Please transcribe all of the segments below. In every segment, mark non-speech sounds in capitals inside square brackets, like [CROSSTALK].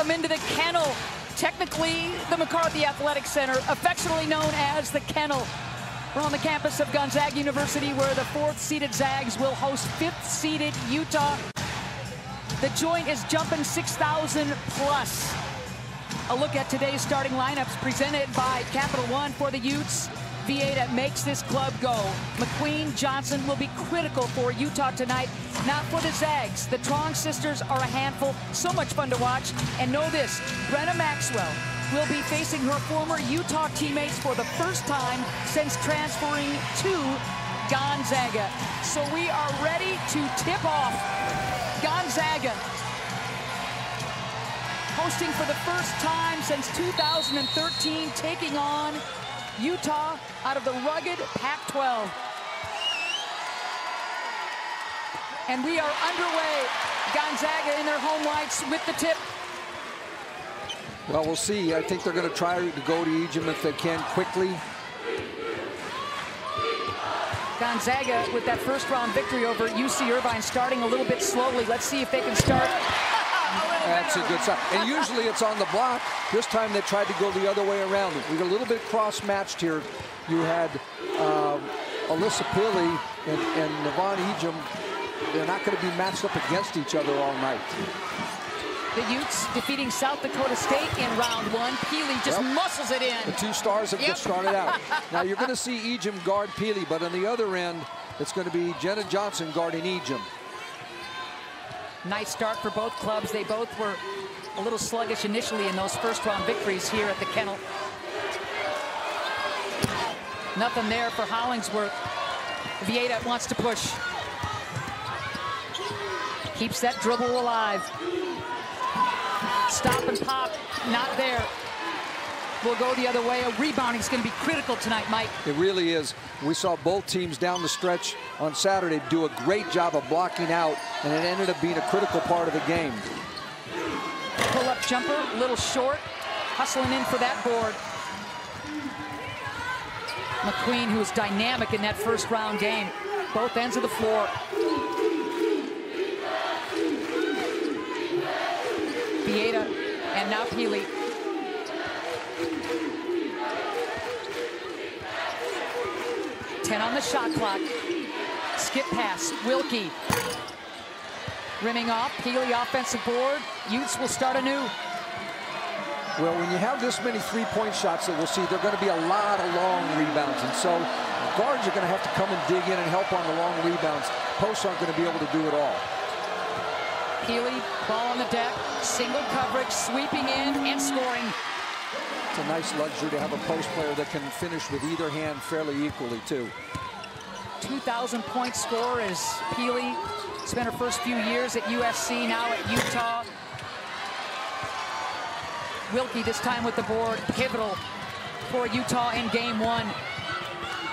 Welcome into the kennel. Technically, the McCarthy Athletic Center, affectionately known as the kennel. We're on the campus of Gonzaga University where the fourth-seeded Zags will host fifth-seeded Utah. The joint is jumping 6,000 plus. A look at today's starting lineups presented by Capital One for the Utes. Vieira makes this club go. McQueen Johnson will be critical for Utah tonight, not for the Zags. The Truong sisters are a handful, so much fun to watch. And know this, Brenna Maxwell will be facing her former Utah teammates for the first time since transferring to Gonzaga. So we are ready to tip off Gonzaga hosting for the first time since 2013, taking on Utah out of the rugged Pac-12. And we are underway. Gonzaga in their home whites with the tip. Well, we'll see. I think they're going to try to go to Ejim if they can quickly. Gonzaga with that first round victory over UC Irvine starting a little bit slowly. Let's see if they can start that's a good sign. And usually it's on the block. This time they tried to go the other way around. We got a little bit cross-matched here. You had um, Alissa Pili and, and Yvonne Ejim. They're not going to be matched up against each other all night. The Utes defeating South Dakota State in round one. Pili just yep. muscles it in. The two stars have yep. just started out. [LAUGHS] now you're going to see Ejim guard Pili, but on the other end, it's going to be Jenna Johnson guarding Ejim. Nice start for both clubs. They both were a little sluggish initially in those first round victories here at the kennel. Nothing there for Hollingsworth. Vieira wants to push. Keeps that dribble alive. Stop and pop, not there will go the other way. A rebounding is going to be critical tonight, Mike. It really is. We saw both teams down the stretch on Saturday do a great job of blocking out, and it ended up being a critical part of the game. Pull-up jumper, a little short, hustling in for that board. McQueen, who was dynamic in that first round game, both ends of the floor. Vieira and now Pili 10 on the shot clock. Skip pass, Wilke. Rimming off, Pili offensive board. Utes will start anew. Well, when you have this many three-point shots that we'll see, there are going to be a lot of long rebounds. And so guards are going to have to come and dig in and help on the long rebounds. Posts aren't going to be able to do it all. Pili, ball on the deck, single coverage, sweeping in and scoring. A nice luxury to have a post player that can finish with either hand fairly equally, too. 2,000 point score as Pili spent her first few years at USC, now at Utah. Wilke this time with the board, pivotal for Utah in game one.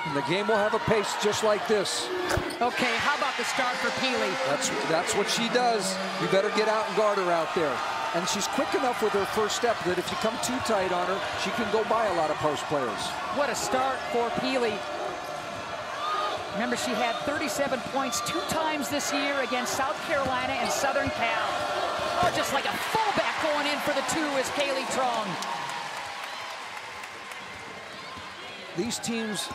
And the game will have a pace just like this. Okay, how about the start for Pili? That's, that's what she does. You better get out and guard her out there. And she's quick enough with her first step that if you come too tight on her, she can go by a lot of post players. What a start for Pili. Remember, she had 37 points two times this year against South Carolina and Southern Cal. Oh, just like a fullback going in for the two is Kayleigh Truong. These teams,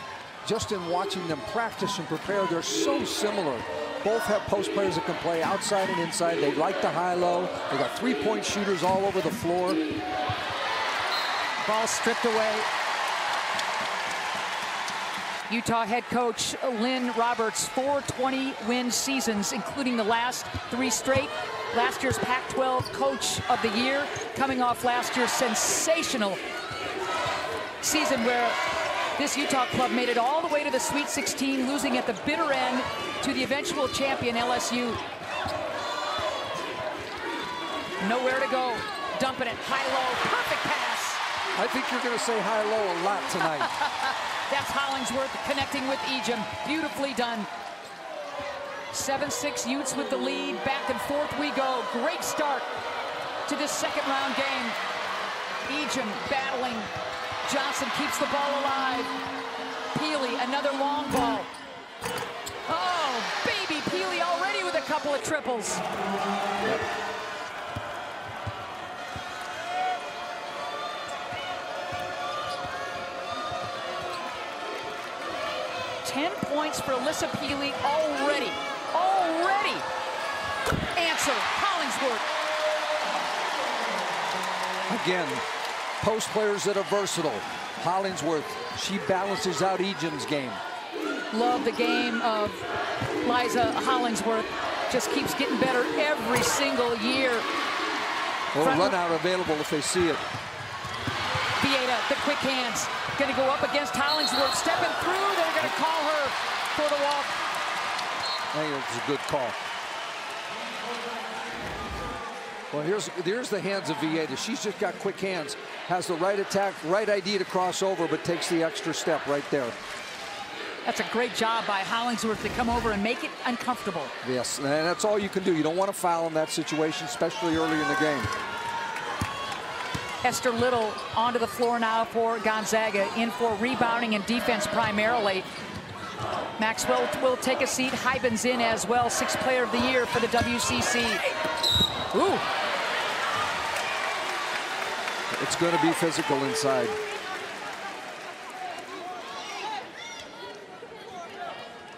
just in watching them practice and prepare, they're so similar. Both have post players that can play outside and inside. They like the high-low. They got three-point shooters all over the floor. Ball stripped away. Utah head coach Lynn Roberts, 420 win seasons, including the last three straight. Last year's Pac-12 Coach of the Year, coming off last year's sensational season where this Utah club made it all the way to the Sweet 16, losing at the bitter end to the eventual champion LSU. Nowhere to go. Dumping it high-low. Perfect pass. I think you're going to say high-low a lot tonight. [LAUGHS] That's Hollingsworth connecting with Ejim. Beautifully done. 7-6 Utes with the lead. Back and forth we go. Great start to this second round game. Ejim battling Johnson keeps the ball alive. Pili, another long ball. Oh, baby Pili already with a couple of triples. Ten points for Alissa Pili already. Already. Answer, Hollingsworth. Again, post players that are versatile. Hollingsworth, she balances out Ejim's game. Love the game of Liza Hollingsworth. Just keeps getting better every single year. Well, run out available if they see it. Vieira, the quick hands. Going to go up against Hollingsworth. Stepping through. They're going to call her for the walk. I think it's a good call. Well, here's here's the hands of Vieira. She's just got quick hands. Has the right attack, right idea to cross over, but takes the extra step right there. That's a great job by Hollingsworth to come over and make it uncomfortable. Yes, and that's all you can do. You don't want to foul in that situation, especially early in the game. Esther Little onto the floor now for Gonzaga, in for rebounding and defense primarily. Maxwell will take a seat. Huijbens in as well, sixth player of the year for the WCC. Ooh. It's going to be physical inside.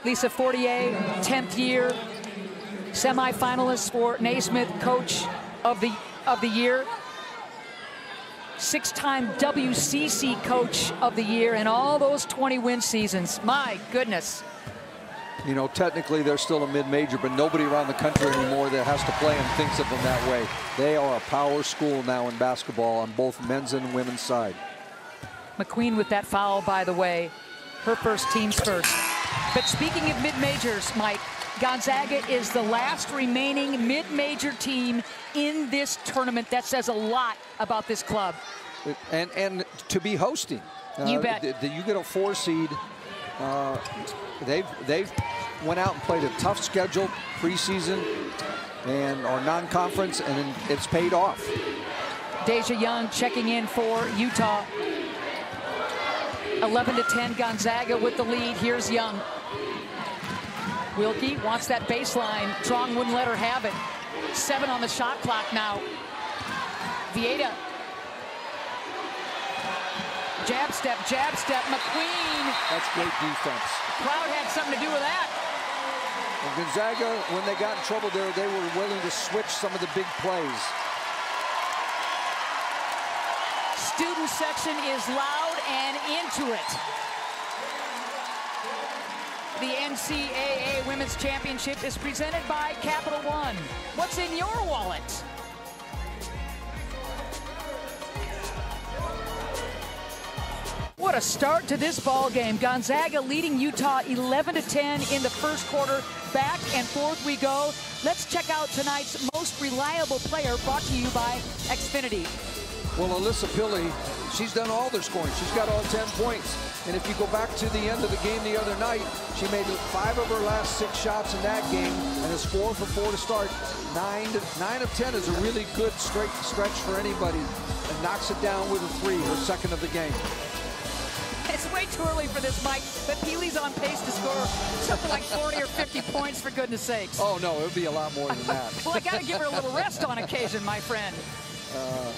Lisa Fortier, 10th year, semifinalist for Naismith Coach of the of the Year. Six-time WCC Coach of the Year in all those 20 win seasons. My goodness. You know, technically they're still a mid-major, but nobody around the country anymore that has to play them thinks of them that way. They are a power school now in basketball on both men's and women's side. McQueen with that foul, by the way. Her first team's first. But speaking of mid-majors, Mike, Gonzaga is the last remaining mid-major team in this tournament. That says a lot about this club. And and to be hosting. You uh, bet. you get a four seed. Uh, they've they've went out and played a tough schedule preseason and our non-conference, and it's paid off. Deja Young checking in for Utah. 11 to 10 Gonzaga with the lead. Here's Young. Wilke wants that baseline. Truong wouldn't let her have it. Seven on the shot clock now. Vieira. Jab step, jab step, McQueen. That's great defense. Crowd had something to do with that. And Gonzaga, when they got in trouble there, they were willing to switch some of the big plays. Student section is loud and into it the NCAA Women's Championship is presented by Capital One. What's in your wallet? What a start to this ball game. Gonzaga leading Utah 11 to 10 in the first quarter. Back and forth we go. Let's check out tonight's most reliable player brought to you by Xfinity. Well, Alissa Pili, she's done all their scoring. She's got all 10 points. And if you go back to the end of the game the other night, she made five of her last six shots in that game and is four for four to start. Nine, to, nine of 10 is a really good straight stretch for anybody and knocks it down with a three, her second of the game. It's way too early for this, Mike, but Pili's on pace to score something like 40 or 50 points, for goodness sakes. Oh, no, it would be a lot more than that. [LAUGHS] well, I got to give her a little rest on occasion, my friend. Uh,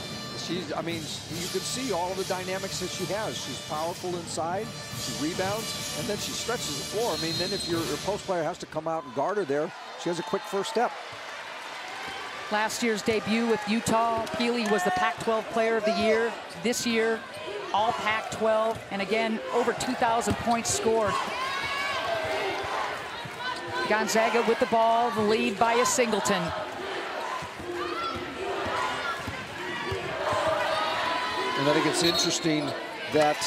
she's, I mean, you can see all the dynamics that she has. She's powerful inside, she rebounds, and then she stretches the floor. I mean, then if your, your post player has to come out and guard her there, she has a quick first step. Last year's debut with Utah, Pili was the Pac-12 Player of the Year. This year, all Pac-12, and again, over 2,000 points scored. Gonzaga with the ball, the lead by a singleton. And I think it's interesting that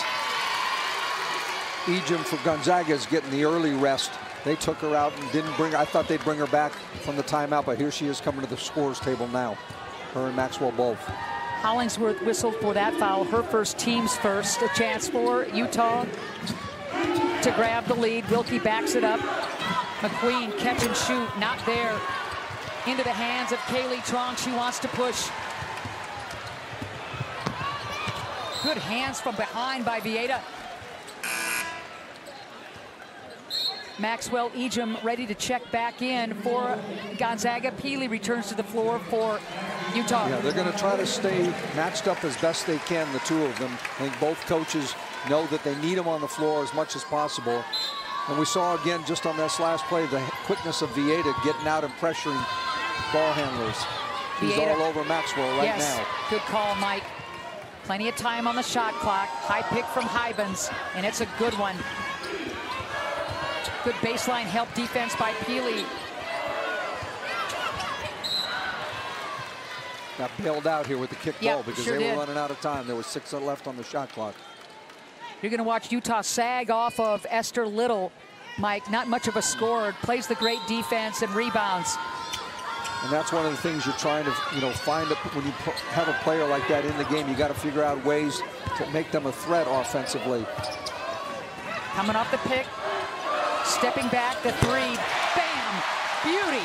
Ejim for Gonzaga is getting the early rest. They took her out and didn't bring her. I thought they'd bring her back from the timeout, but here she is coming to the scores table now. Her and Maxwell both. Hollingsworth whistled for that foul. Her first team's first. A chance for Utah to grab the lead. Wilke backs it up. McQueen catch and shoot. Not there. Into the hands of Kayleigh Truong. She wants to push. Good hands from behind by Vieira. Maxwell Ejim ready to check back in for Gonzaga. Pili returns to the floor for Utah. Yeah, they're going to try to stay matched up as best they can, the two of them. I think both coaches know that they need them on the floor as much as possible. And we saw again just on this last play the quickness of Vieira getting out and pressuring ball handlers. He's Vieira. all over Maxwell right yes, now. good call, Mike. Plenty of time on the shot clock. High pick from Huijbens, and it's a good one. Good baseline help defense by Pili. Got bailed out here with the kick Yep, ball because sure they did. were running out of time. There was six uh, left on the shot clock. You're going to watch Utah sag off of Esther Little. Mike, not much of a scorer, plays the great defense and rebounds. And that's one of the things you're trying to, you know, find a, when you have a player like that in the game. You got to figure out ways to make them a threat offensively. Coming off the pick, stepping back, the three, bam, beauty.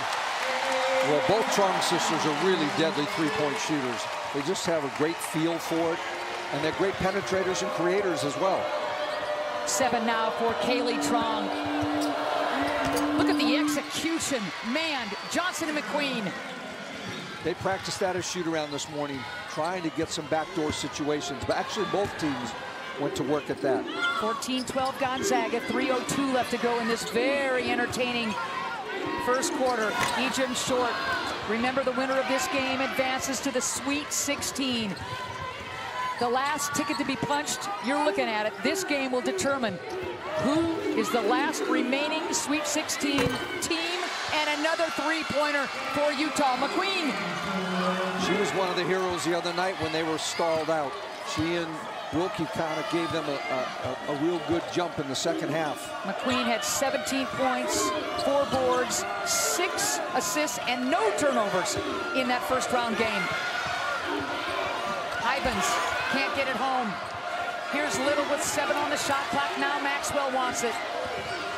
Well, both Truong sisters are really deadly three-point shooters. They just have a great feel for it, and they're great penetrators and creators as well. Seven now for Kayleigh Truong. Look at the execution. Man, Johnson and McQueen. They practiced that as shoot-around this morning, trying to get some backdoor situations. But actually, both teams went to work at that. 14-12 Gonzaga, 3.02 left to go in this very entertaining first quarter. Ejim short. Remember the winner of this game advances to the Sweet 16. The last ticket to be punched, you're looking at it. This game will determine who is the last remaining Sweet 16 team and another three-pointer for Utah. McQueen She was one of the heroes the other night when they were stalled out. She and Wilke kind of gave them a, a, a, real good jump in the second half. McQueen had 17 points, four boards, six assists, and no turnovers in that first round game. Huijbens can't get it home. Here's Little with seven on the shot clock. Now Maxwell wants it.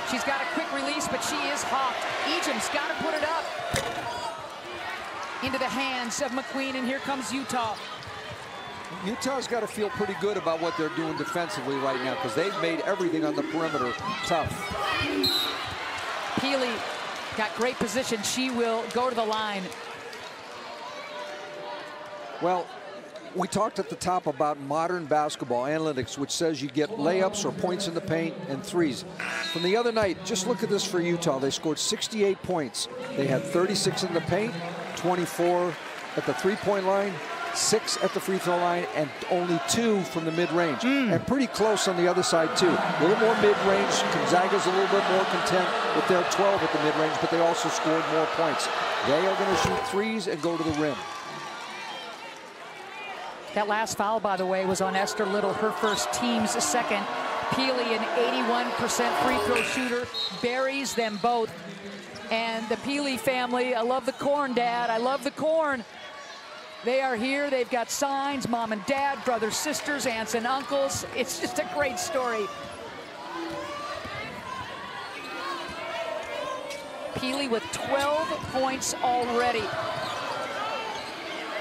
She's got a quick release, but she is hawked. Ejim's got to put it up. Into the hands of McQueen, and here comes Utah. Utah's got to feel pretty good about what they're doing defensively right now because they've made everything on the perimeter tough. Pili got great position. She will go to the line. Well, we talked at the top about modern basketball analytics, which says you get layups or points in the paint and threes. From the other night, just look at this for Utah. They scored 68 points. They had 36 in the paint, 24 at the three-point line, six at the free throw line, and only two from the mid-range. Hmm. And pretty close on the other side, too. A little more mid-range. Gonzaga's a little bit more content with their 12 at the mid-range, but they also scored more points. They are going to shoot threes and go to the rim. That last foul, by the way, was on Esther Little, her first team's second. Pili, an 81% free throw shooter, buries them both. And the Pili family, I love the corn, Dad. I love the corn. They are here. They've got signs, mom and dad, brothers, sisters, aunts and uncles. It's just a great story. Pili with 12 points already.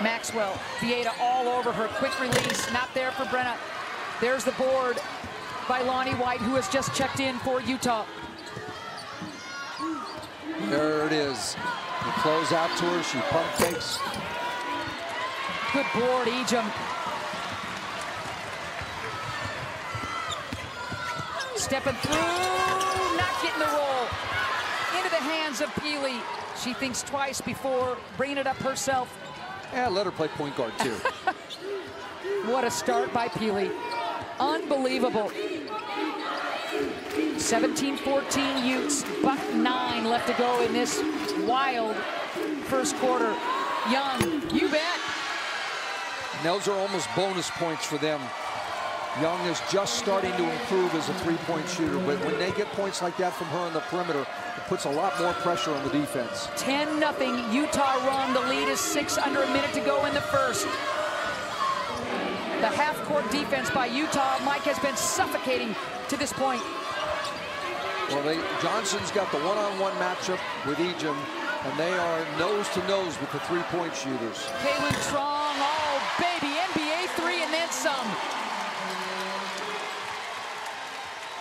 Maxwell, Vieira all over her. Quick release, not there for Brenna. There's the board by Lani White, who has just checked in for Utah. There it is. The close out to her. She pump fakes. Good board, Ejim. Stepping through, not getting the roll. Into the hands of Pili. She thinks twice before bringing it up herself. Yeah, let her play point guard too. [LAUGHS] What a start by Pili. Unbelievable. 17-14 Utes, buck nine left to go in this wild first quarter. Young, you bet. and those are almost bonus points for them. Young is just starting to improve as a three-point shooter, but when they get points like that from her on the perimeter, it puts a lot more pressure on the defense. 10 nothing. Utah run. The lead is six under a minute to go in the first. The half-court defense by Utah, Mike, has been suffocating to this point. Well, they, Johnson's got the one-on-one matchup with Ejim, and they are nose to nose with the three-point shooters. Kaylynne Truong, oh baby, NBA three and then some.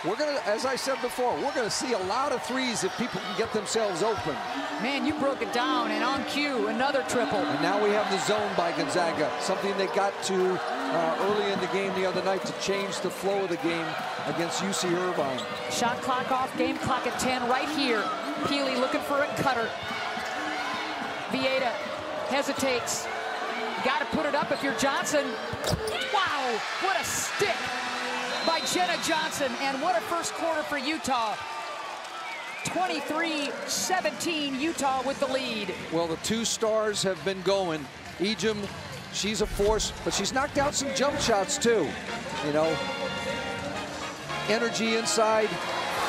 We're gonna, as I said before, we're gonna see a lot of threes if people can get themselves open. Man, you broke it down, and on cue, another triple. And now we have the zone by Gonzaga, something they got to uh, early in the game the other night to change the flow of the game against UC Irvine. Shot clock off, game clock at 10 right here. Pili looking for a cutter. Vieira hesitates. Got to put it up if you're Johnson. Wow, what a stick by Jenna Johnson. And what a first quarter for Utah. 23-17, Utah with the lead. Well, the two stars have been going. Ejim, she's a force, but she's knocked out some jump shots too. You know, energy inside,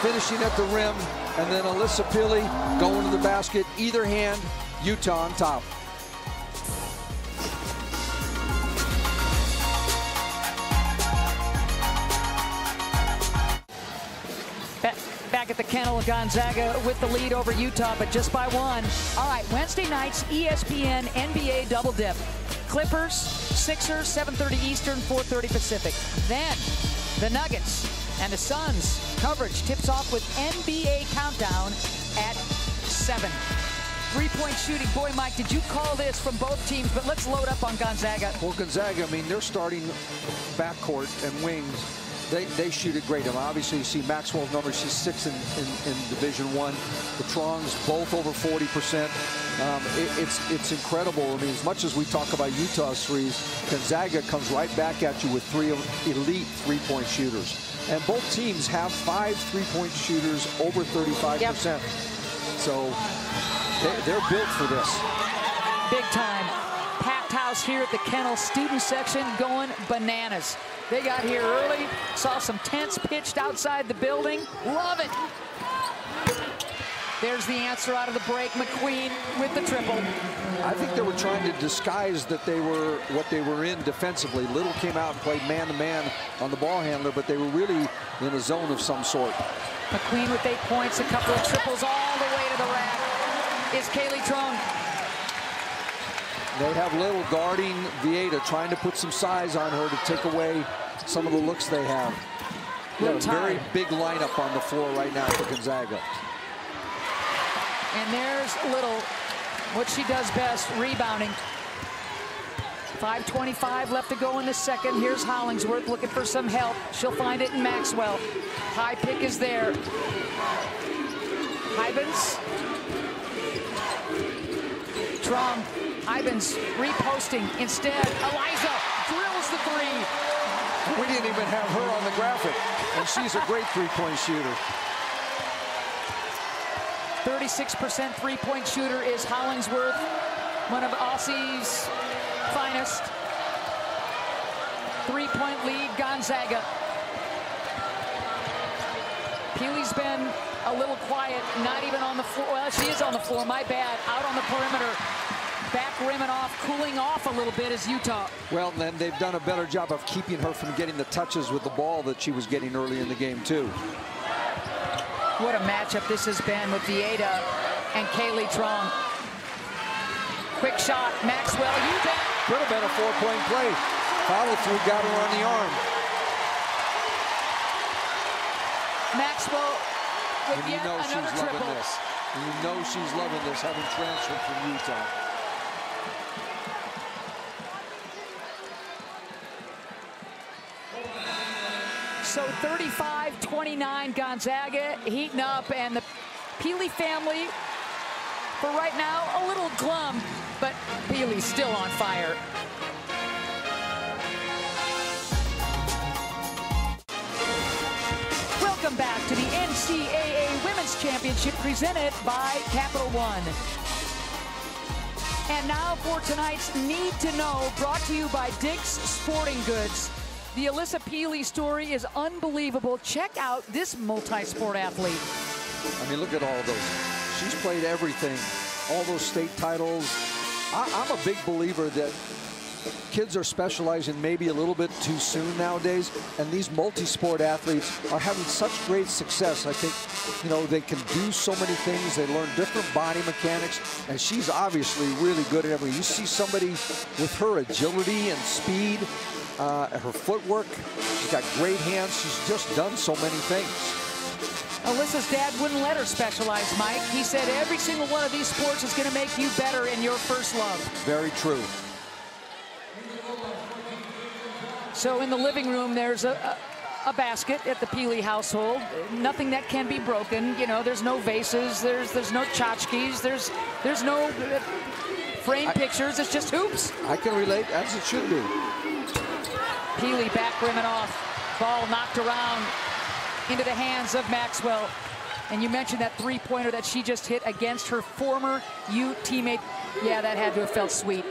finishing at the rim, and then Alissa Pili going to the basket. Either hand, Utah on top. Back at the kennel, of Gonzaga with the lead over Utah, but just by one. All right, Wednesday nights, ESPN NBA double dip. Clippers, Sixers, 7.30 Eastern, 4.30 Pacific. Then the Nuggets and the Suns coverage tips off with NBA Countdown at 7. Three-point shooting. Boy, Mike, did you call this from both teams? But let's load up on Gonzaga. Well, Gonzaga, I mean, they're starting backcourt and wings they, they shoot it great. And obviously, you see Maxwell's numbers. She's six in, in, in Division One. The Truongs both over 40%. Um, it, it's it's incredible. I mean, as much as we talk about Utah's threes, Gonzaga comes right back at you with three elite three-point shooters. And both teams have five three-point shooters over 35%. Yep. So they, they're built for this. Big time. House here at the Kennel student section going bananas. They got here early, saw some tents pitched outside the building. Love it. There's the answer out of the break. McQueen with the triple. I think they were trying to disguise that they were what they were in defensively. Little came out and played man-to-man -man on the ball handler, but they were really in a zone of some sort. McQueen with eight points, a couple of triples all the way to the rack. Is Kayleigh Truong. They have Little guarding Vieira, trying to put some size on her to take away some of the looks they have. They have a very big lineup on the floor right now for Gonzaga. And there's Little, what she does best, rebounding. 5.25 left to go in the second. Here's Hollingsworth looking for some help. She'll find it in Maxwell. High pick is there. Ivins. Truong Ivins reposting. Instead, Eliza drills the three. We didn't even have her on the graphic, and she's a great three-point shooter. 36% three-point shooter is Hollingsworth, one of Aussie's finest. Three-point lead, Gonzaga. Pili's been a little quiet, not even on the floor. Well, she is on the floor, my bad. Out on the perimeter back rimming off, cooling off a little bit as Utah. Well, then they've done a better job of keeping her from getting the touches with the ball that she was getting early in the game, too. What a matchup this has been with Vieira and Kayleigh Truong. Quick shot, Maxwell, you bet. Could have been a four-point play. Follow through, got her on the arm. Maxwell with and you yet know another she's triple. loving this. And you know she's loving this, having transferred from Utah. So 35-29 Gonzaga heating up and the Pili family for right now a little glum, but Pili's still on fire. Welcome back to the NCAA Women's Championship presented by Capital One. And now for tonight's Need to Know brought to you by Dick's Sporting Goods. The Alissa Pili story is unbelievable. Check out this multi-sport athlete. I mean, look at all those. She's played everything, all those state titles. I, I'm a big believer that kids are specializing maybe a little bit too soon nowadays, and these multi-sport athletes are having such great success. I think, you know, they can do so many things. They learn different body mechanics, and she's obviously really good at everything. You see somebody with her agility and speed, uh, her footwork. She's got great hands. She's just done so many things. Alissa's dad wouldn't let her specialize, Mike. He said every single one of these sports is going to make you better in your first love. Very true. So in the living room, there's a, a, a basket at the Pili household. Nothing that can be broken. You know, there's no vases. There's there's no tchotchkes. There's there's no uh, frame pictures. It's just hoops. I can relate as it should be. Pili back rimming off. Ball knocked around into the hands of Maxwell. And you mentioned that three-pointer that she just hit against her former U teammate. Yeah, that had to have felt sweet.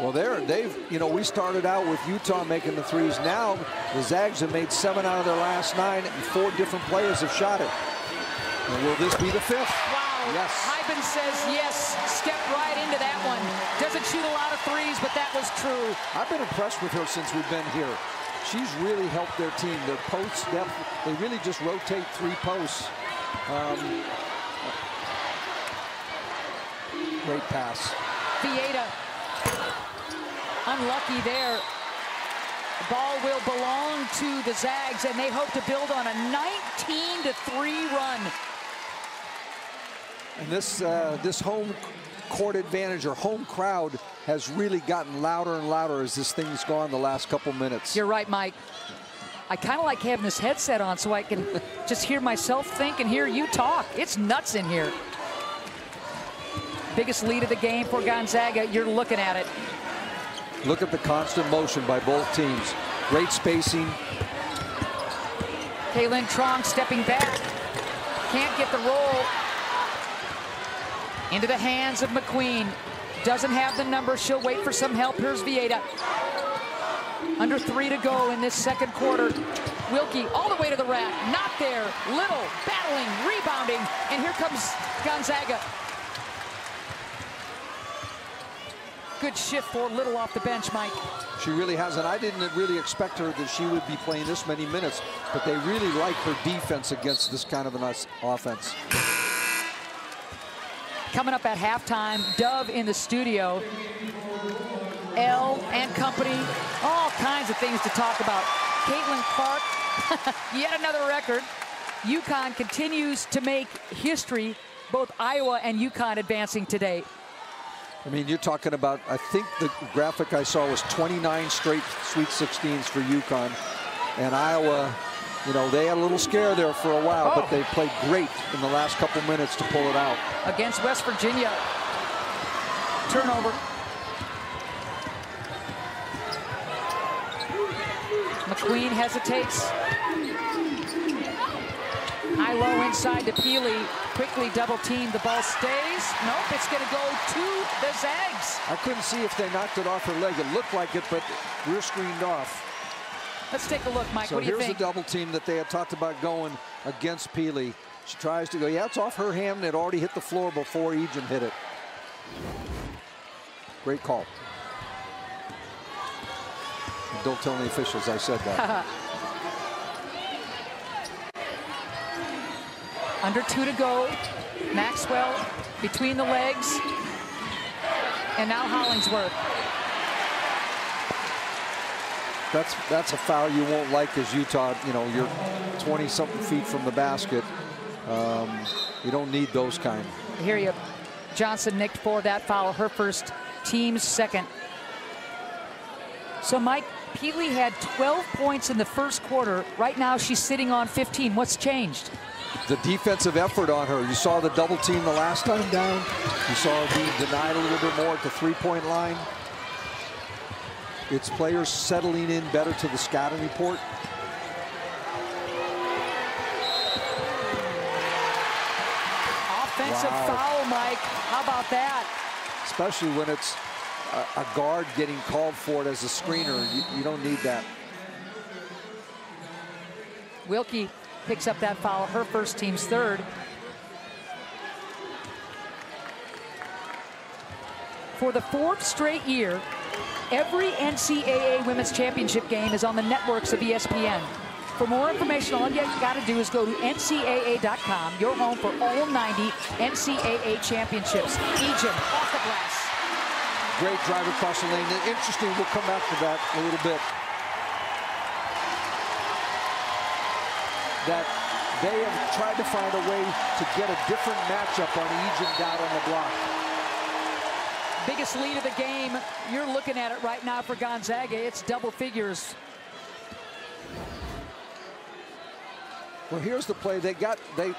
Well, there, they've, you know, we started out with Utah making the threes. Now, the Zags have made seven out of their last nine, and four different players have shot it. And will this be the fifth? Wow. Yes. Hyben says yes. Step right into that. Doesn't shoot a lot of threes, but that was true. I've been impressed with her since we've been here. She's really helped their team. Their post depth, they really just rotate three posts. Um, great pass. Vieira. Unlucky there. The ball will belong to the Zags, and they hope to build on a 19 to 3 run. And this uh, this home court advantage or home crowd has really gotten louder and louder as this thing's gone the last couple minutes. You're right, Mike. I kind of like having this headset on so I can [LAUGHS] just hear myself think and hear you talk. It's nuts in here. Biggest lead of the game for Gonzaga. You're looking at it. Look at the constant motion by both teams. Great spacing. Kaylynne Truong stepping back. Can't get the roll. Into the hands of McQueen. Doesn't have the number. She'll wait for some help. Here's Vieira. Under three to go in this second quarter. Wilke all the way to the rack. Not there. Little battling, rebounding. And here comes Gonzaga. Good shift for Little off the bench, Mike. She really has, and I didn't really expect her that she would be playing this many minutes, but they really like her defense against this kind of an offense. Coming up at halftime, Dove in the studio. L and company, all kinds of things to talk about. Caitlin Clark, [LAUGHS] yet another record. UConn continues to make history, both Iowa and UConn advancing today. I mean, you're talking about, I think the graphic I saw was 29 straight Sweet 16s for UConn. And Iowa, you know, they had a little scare there for a while, oh. but they played great in the last couple minutes to pull it out. Against West Virginia. Turnover. McQueen hesitates. High low inside to Pili. Quickly double teamed. The ball stays. Nope, it's going to go to the Zags. I couldn't see if they knocked it off her leg. It looked like it, but we're screened off. Let's take a look, Mike. So what do you think? here's the double team that they had talked about going against Pili. She tries to go. Yeah, it's off her hand. It already hit the floor before Ejim hit it. Great call. Don't tell any officials I said that. [LAUGHS] Under two to go. Maxwell between the legs. And now Hollingsworth. That's that's a foul you won't like as Utah. You know, you're 20-something feet from the basket. Um, you don't need those kind. I hear you. Johnson nicked for that foul. Her first, team's second. So, Mike, Pili had 12 points in the first quarter. Right now, she's sitting on 15. What's changed? the defensive effort on her. You saw the double team the last time down. You saw her being denied a little bit more at the three-point line. It's players settling in better to the scouting report. Offensive wow. foul, Mike. How about that? Especially when it's a, a guard getting called for it as a screener. You, you don't need that. Wilke picks up that foul, her first team's third. For the fourth straight year, every NCAA Women's Championship game is on the networks of ESPN. For more information, all you got to do is go to NCAA.com, your home for all 90 NCAA championships. Ejim off the glass. Great drive across the lane. Interesting, we'll come to that a little bit. that they have tried to find a way to get a different matchup on Ejim down on the block. Biggest lead of the game. You're looking at it right now for Gonzaga. It's double figures. Well, here's the play. They got they.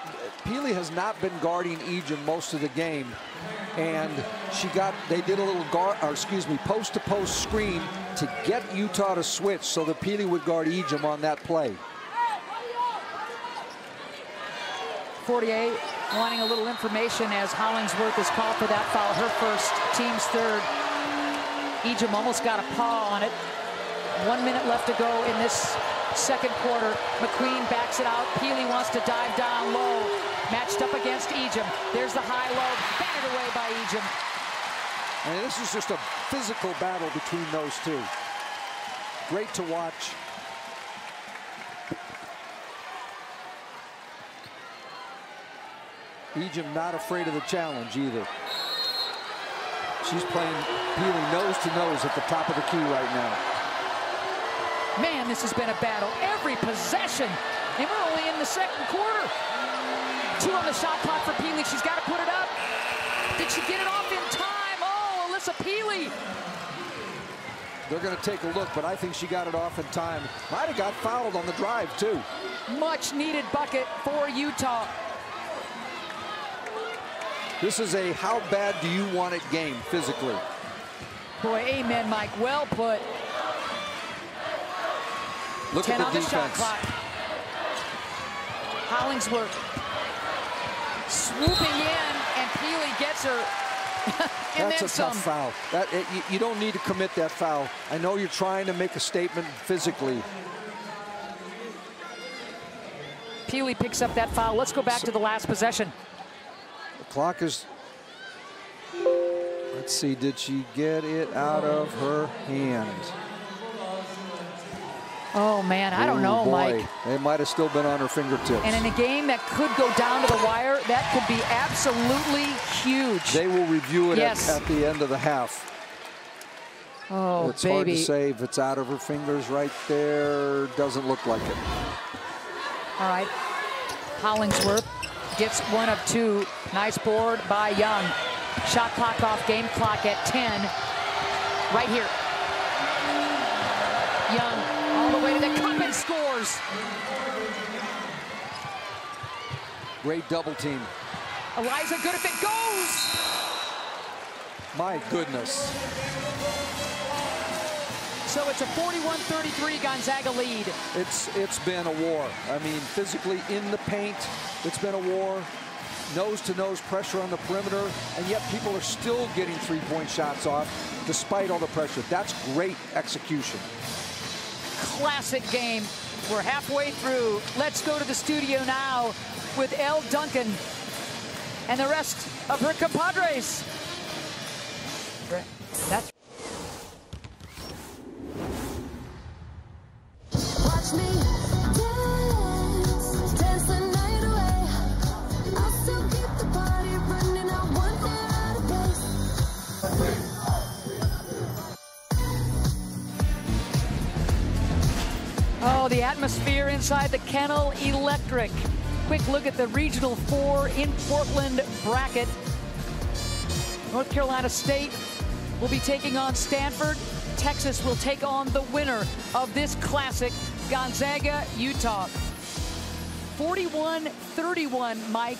Pili has not been guarding Ejim most of the game, and she got they did a little guard or excuse me post to post screen to get Utah to switch so that Pili would guard Ejim on that play. 48 wanting a little information as Hollingsworth is called for that foul, her first, team's third. Ejim almost got a paw on it. One minute left to go in this second quarter. McQueen backs it out. Pili wants to dive down low. Matched up against Ejim. There's the high-low. Batted away by Ejim. And this is just a physical battle between those two. Great to watch. Ejim not afraid of the challenge either. She's playing Pili nose to nose at the top of the key right now. Man, this has been a battle. Every possession. And we're only in the second quarter. Two on the shot clock for Pili. She's got to put it up. Did she get it off in time? Oh, Alissa Pili. They're going to take a look, but I think she got it off in time. Might have got fouled on the drive, too. Much needed bucket for Utah. This is a how bad do you want it game physically. Boy, amen, Mike. Well put. Look 10 at the on the defense. shot clock. Hollingsworth swooping in, and Pili gets her. [LAUGHS] and That's a some. tough foul. That it, you, you don't need to commit that foul. I know you're trying to make a statement physically. Pili picks up that foul. Let's go back to the last possession. The clock is. Let's see. Did she get it out of her hand? Oh, man, I don't Ooh, know, boy. Mike. It might have still been on her fingertips. And in a game that could go down to the wire, that could be absolutely huge. They will review it Yes. at, at the end of the half. oh, it's hard to say if it's out of her fingers right there. Doesn't look like it. All right. Hollingsworth gets one of two. Nice board by Young. Shot clock off, game clock at 10. Right here. Young all the way to the cup and scores. Great double team. Eliza good if it goes. My goodness. So it's a 41-33 Gonzaga lead. It's it's been a war. I mean, physically in the paint, it's been a war. Nose to nose pressure on the perimeter, and yet people are still getting three-point shots off despite all the pressure. That's great execution. Classic game. We're halfway through. Let's go to the studio now with Elle Duncan and the rest of her compadres. That's atmosphere inside the Kennel Electric. Quick look at the Regional 4 in Portland bracket. North Carolina State will be taking on Stanford. Texas will take on the winner of this classic, Gonzaga, Utah. 41-31, Mike.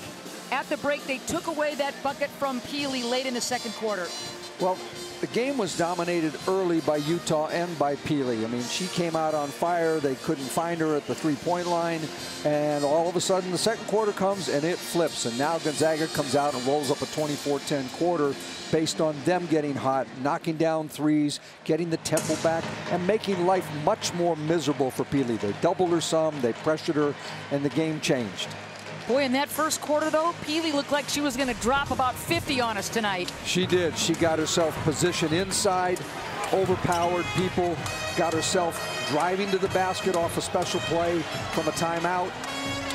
At the break, they took away that bucket from Pili late in the second quarter. Well, the game was dominated early by Utah and by Pili. I mean, she came out on fire. They couldn't find her at the three-point line. And all of a sudden, the second quarter comes and it flips. And now Gonzaga comes out and rolls up a 24-10 quarter based on them getting hot, knocking down threes, getting the tempo back, and making life much more miserable for Pili. They doubled her some, they pressured her, and the game changed. Boy, in that first quarter, though, Pili looked like she was going to drop about 50 on us tonight. She did. She got herself positioned inside, overpowered people, got herself driving to the basket off a special play from a timeout.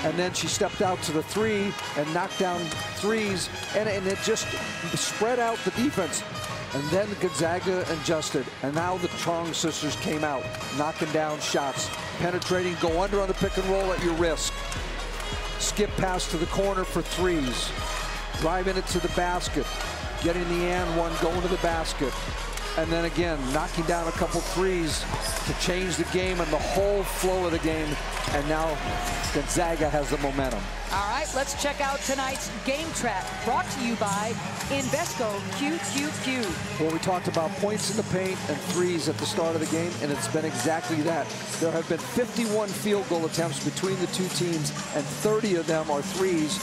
And then she stepped out to the three and knocked down threes, and, and it just spread out the defense. And then Gonzaga adjusted, and now the Chong sisters came out, knocking down shots, penetrating, go under on the pick and roll at your risk. Skip pass to the corner for threes. Driving it to the basket. Getting the and one, going to the basket. And then again, knocking down a couple threes to change the game and the whole flow of the game. And now Gonzaga has the momentum. All right, let's check out tonight's game track brought to you by Invesco QQQ. Well, we talked about points in the paint and threes at the start of the game, and it's been exactly that. There have been 51 field goal attempts between the two teams, and 30 of them are threes.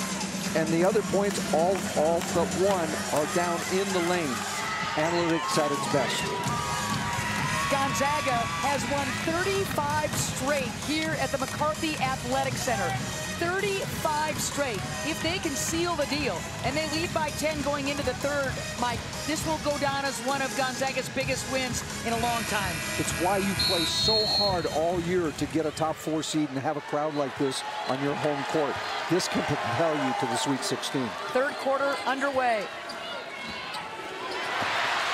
And the other points, all, all but one, are down in the lane. Analytics at its best. Gonzaga has won 35 straight here at the McCarthy Athletic Center. 35 straight. If they can seal the deal and they lead by 10 going into the third, Mike, this will go down as one of Gonzaga's biggest wins in a long time. It's why you play so hard all year to get a top four seed and have a crowd like this on your home court. This can propel you to the Sweet 16. Third quarter underway.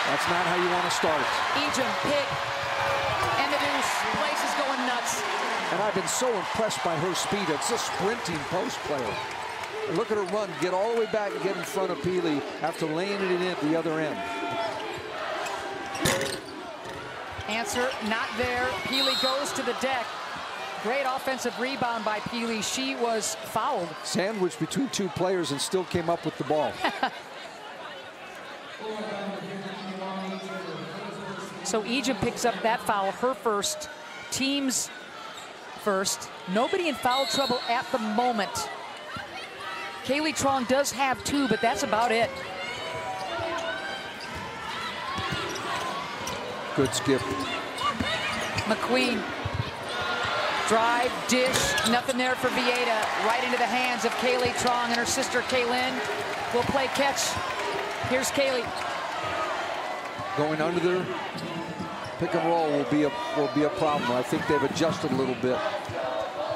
That's not how you want to start. Ejim pick and the deuce. Place is going nuts. And I've been so impressed by her speed. It's a sprinting post player. And look at her run, get all the way back and get in front of Pili after laying it in at the other end. Answer not there. Pili goes to the deck. Great offensive rebound by Pili. She was fouled. Sandwiched between two players and still came up with the ball. [LAUGHS] So Ejim picks up that foul, her first, team's first. Nobody in foul trouble at the moment. Kayleigh Truong does have two, but that's about it. Good skip. McQueen. Drive, dish, nothing there for Vieira. Right into the hands of Kayleigh Truong and her sister Kaylynne. Will play catch. Here's Kayleigh. Going under there, pick and roll will be a will be a problem. I think they've adjusted a little bit.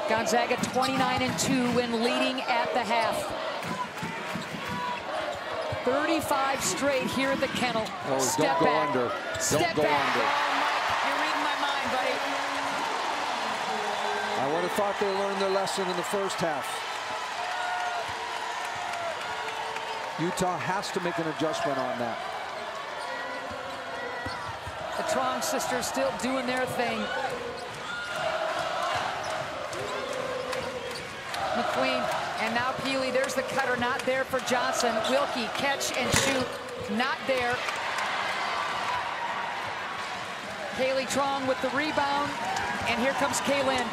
Gonzaga 29 and 2 when leading at the half. 35 straight here at the kennel. Oh, Step don't go back. under. Step don't go back. under. Oh, Mike, you're reading my mind, buddy. I would have thought they learned their lesson in the first half. Utah has to make an adjustment on that. The Truong sisters still doing their thing. McQueen and now Pili. There's the cutter, not there for Johnson. Wilke, catch and shoot, not there. Kayleigh Truong with the rebound, and here comes Kaylynne.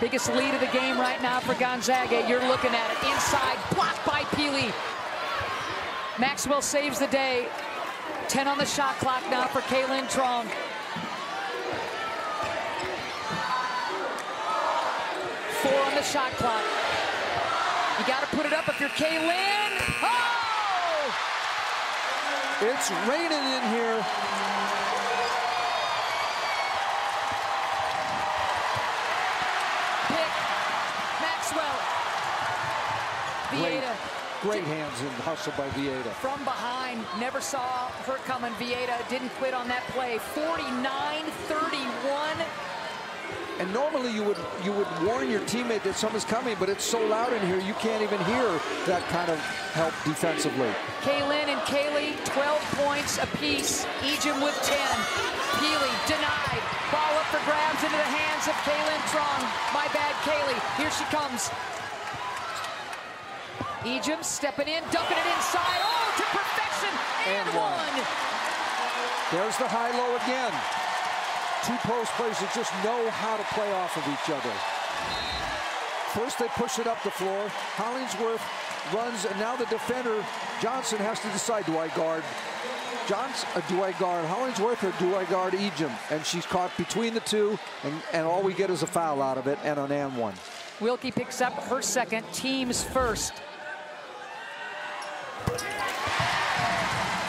Biggest lead of the game right now for Gonzaga. You're looking at it inside, blocked by Pili. Maxwell saves the day. 10 on the shot clock now for Kaylynne Truong. Four on the shot clock. You got to put it up if you're Kaylynne. Oh! It's raining in here. Pick. Maxwell. Great, hands and hustle by Vieira. From behind, never saw her coming. Vieira didn't quit on that play. 49-31. And normally you would you would warn your teammate that someone's coming, but it's so loud in here you can't even hear that kind of help defensively. Kaylynne and Kayleigh, 12 points apiece. Ejim with 10. Pili denied. Ball up for grabs into the hands of Kaylynne Truong. My bad, Kayleigh. Here she comes. Ejim stepping in, dumping it inside. Oh, to perfection. And, And one. one. There's the high-low again. Two post players that just know how to play off of each other. First they push it up the floor. Hollingsworth runs, and now the defender, Johnson, has to decide, do I guard Johnson, or do I guard Hollingsworth, or do I guard Ejim? And she's caught between the two, and, and all we get is a foul out of it, and an and one. Wilke picks up her second, team's first.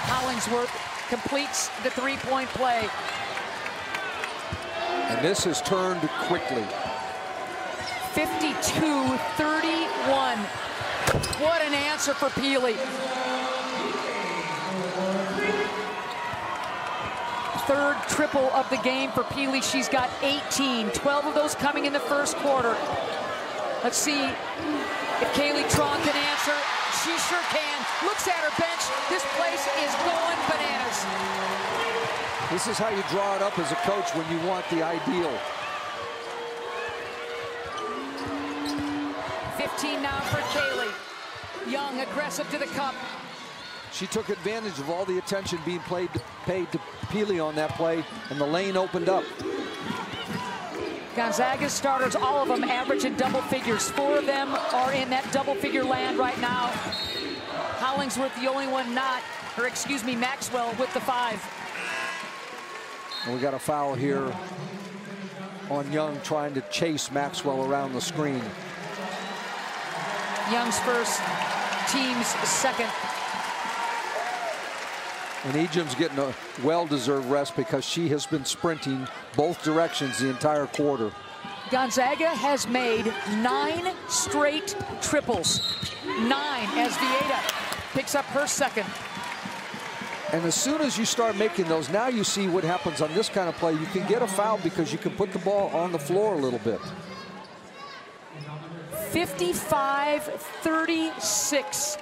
Hollingsworth completes the three-point play. And this has turned quickly. 52-31. What an answer for Pili. Third triple of the game for Pili. She's got 18, 12 of those coming in the first quarter. Let's see if Kayleigh Truong can answer. She sure can. Looks at her bench. This place is going bananas. This is how you draw it up as a coach when you want the ideal. 15 now for Kayleigh. Young, aggressive to the cup. She took advantage of all the attention being played, paid to Pili on that play, and the lane opened up. Gonzaga's starters, all of them average in double figures. Four of them are in that double figure land right now. Hollingsworth the only one not, or excuse me, Maxwell with the five. And we got a foul here on Young trying to chase Maxwell around the screen. Young's first, team's second. And Ejim's getting a well-deserved rest because she has been sprinting both directions the entire quarter. Gonzaga has made nine straight triples. Nine as Vieira picks up her second. And as soon as you start making those, now you see what happens on this kind of play. You can get a foul because you can put the ball on the floor a little bit. 55-36.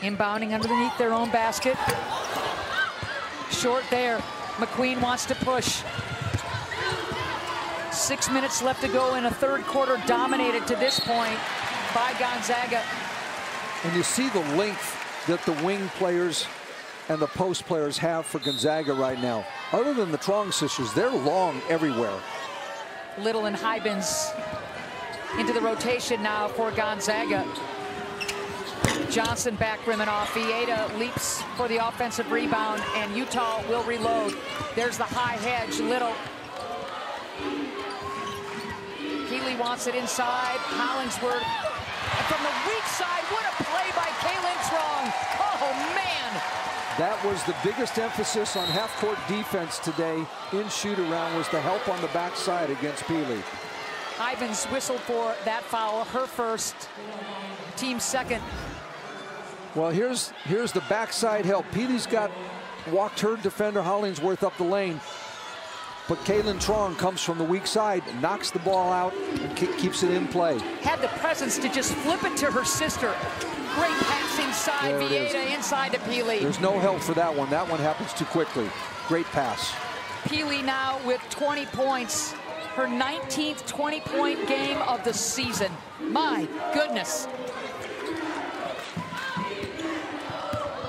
Inbounding underneath their own basket. Short there. McQueen wants to push. Six minutes left to go in a third quarter dominated to this point by Gonzaga. And you see the length that the wing players and the post players have for Gonzaga right now. Other than the Truong sisters, they're long everywhere. Little and Huijbens into the rotation now for Gonzaga. Johnson back rimming off. Vieira leaps for the offensive rebound, and Utah will reload. There's the high hedge. Little. Wants it inside. Hollingsworth. And from the weak side, what a play by Kaylynne Truong. Oh, man. That was the biggest emphasis on half-court defense today in shoot-around was the help on the backside against Pili. Huijbens whistled for that foul, her first, team second. Well, here's here's the backside help. Pili's got walked her defender Hollingsworth up the lane. But Kaylynne Truong comes from the weak side, knocks the ball out, and keeps it in play. Had the presence to just flip it to her sister. Great pass inside, Vieira inside to Pili. There's no help for that one. That one happens too quickly. Great pass. Pili now with 20 points. Her 19th 20-point game of the season. My goodness.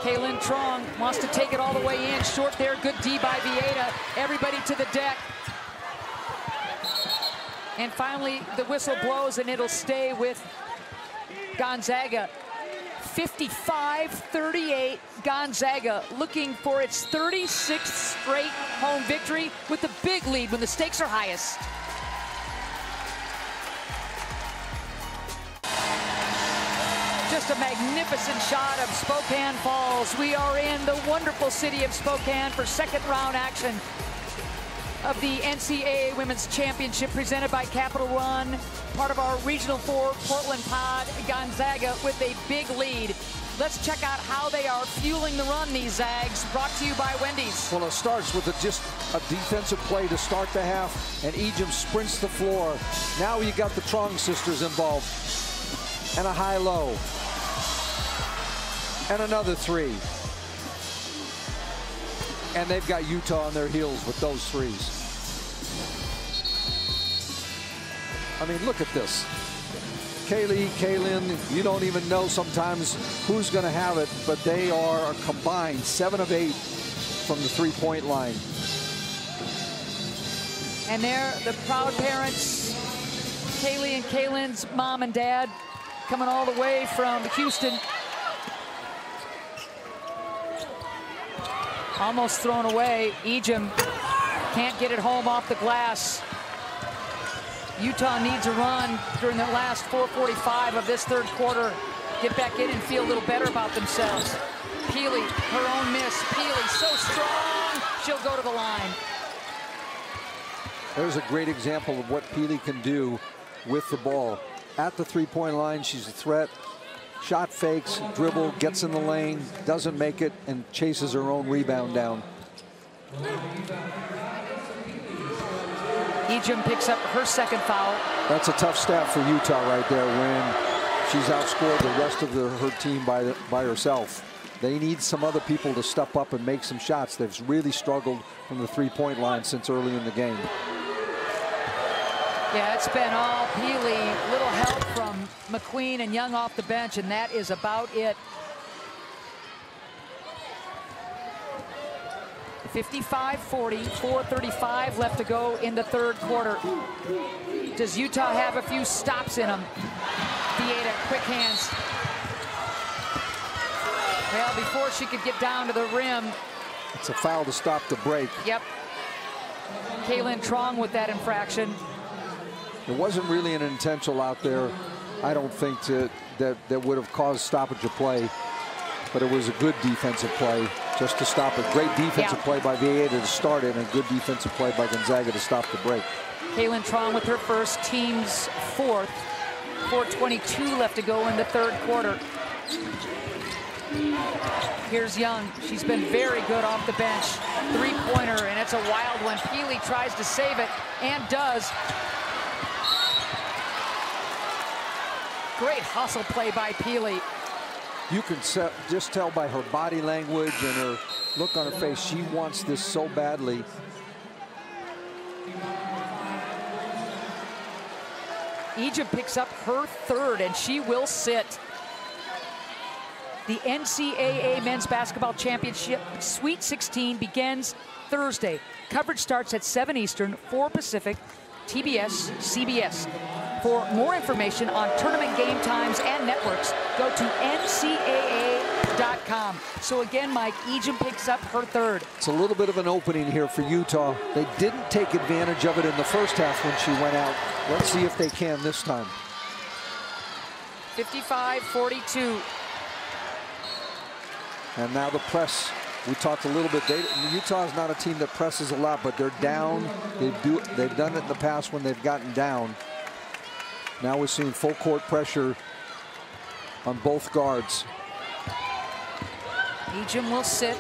Kaylynne Truong wants to take it all the way in. Short there, good D by Vieira. Everybody to the deck. And finally, the whistle blows and it'll stay with Gonzaga. 55-38 Gonzaga looking for its 36th straight home victory with a big lead when the stakes are highest. Just a magnificent shot of Spokane Falls. We are in the wonderful city of Spokane for second round action of the NCAA Women's Championship presented by Capital One, part of our Regional 4 Portland Pod, Gonzaga with a big lead. Let's check out how they are fueling the run, these Zags, brought to you by Wendy's. Well, it starts with a, just a defensive play to start the half, and Ejim sprints the floor. Now you got the Truong sisters involved, and a high-low. And another three. And they've got Utah on their heels with those threes. I mean, look at this. Kayleigh, Kaylynne, you don't even know sometimes who's going to have it, but they are combined seven of eight from the three-point line. And they're the proud parents, Kayleigh and Kaylynne's mom and dad, coming all the way from Houston. Almost thrown away. Ejim can't get it home off the glass. Utah needs a run during the last 4.45 of this third quarter. Get back in and feel a little better about themselves. Pili, her own miss. Pili, so strong, she'll go to the line. There's a great example of what Pili can do with the ball. At the three-point line, she's a threat. Shot fakes, dribble, gets in the lane, doesn't make it, and chases her own rebound down. Ejim picks up her second foul. That's a tough stat for Utah right there when she's outscored the rest of the, her team by, by herself. They need some other people to step up and make some shots. They've really struggled from the three-point line since early in the game. Yeah, it's been all Pili. Little help from McQueen and Young off the bench, and that is about it. 55-40, 4.35 left to go in the third quarter. Does Utah have a few stops in them? Vieira, quick hands. Well, before she could get down to the rim. It's a foul to stop the break. Yep. Kaylynne Truong with that infraction. It wasn't really an intentional out there, I don't think, to, that, that would have caused stoppage of play. But it was a good defensive play just to stop it. Great defensive yeah. play by Vieira to start it, and a good defensive play by Gonzaga to stop the break. Kaylynne Truong with her first, team's fourth. 4.22 left to go in the third quarter. Here's Young. She's been very good off the bench. Three-pointer, and it's a wild one. Pili tries to save it, and does. Great hustle play by Pili. You can just tell by her body language and her look on her face, she wants this so badly. Ejim picks up her third, and she will sit. The NCAA Men's Basketball Championship Sweet 16 begins Thursday. Coverage starts at 7 Eastern, 4 Pacific, TBS, CBS. For more information on tournament game times and networks, go to ncaa.com. So again, Mike, Ejim picks up her third. It's a little bit of an opening here for Utah. They didn't take advantage of it in the first half when she went out. Let's see if they can this time. 55-42. And now the press. We talked a little bit. They, Utah is not a team that presses a lot, but they're down. They do. They've done it in the past when they've gotten down. Now we're seeing full court pressure on both guards. Ejim will sit.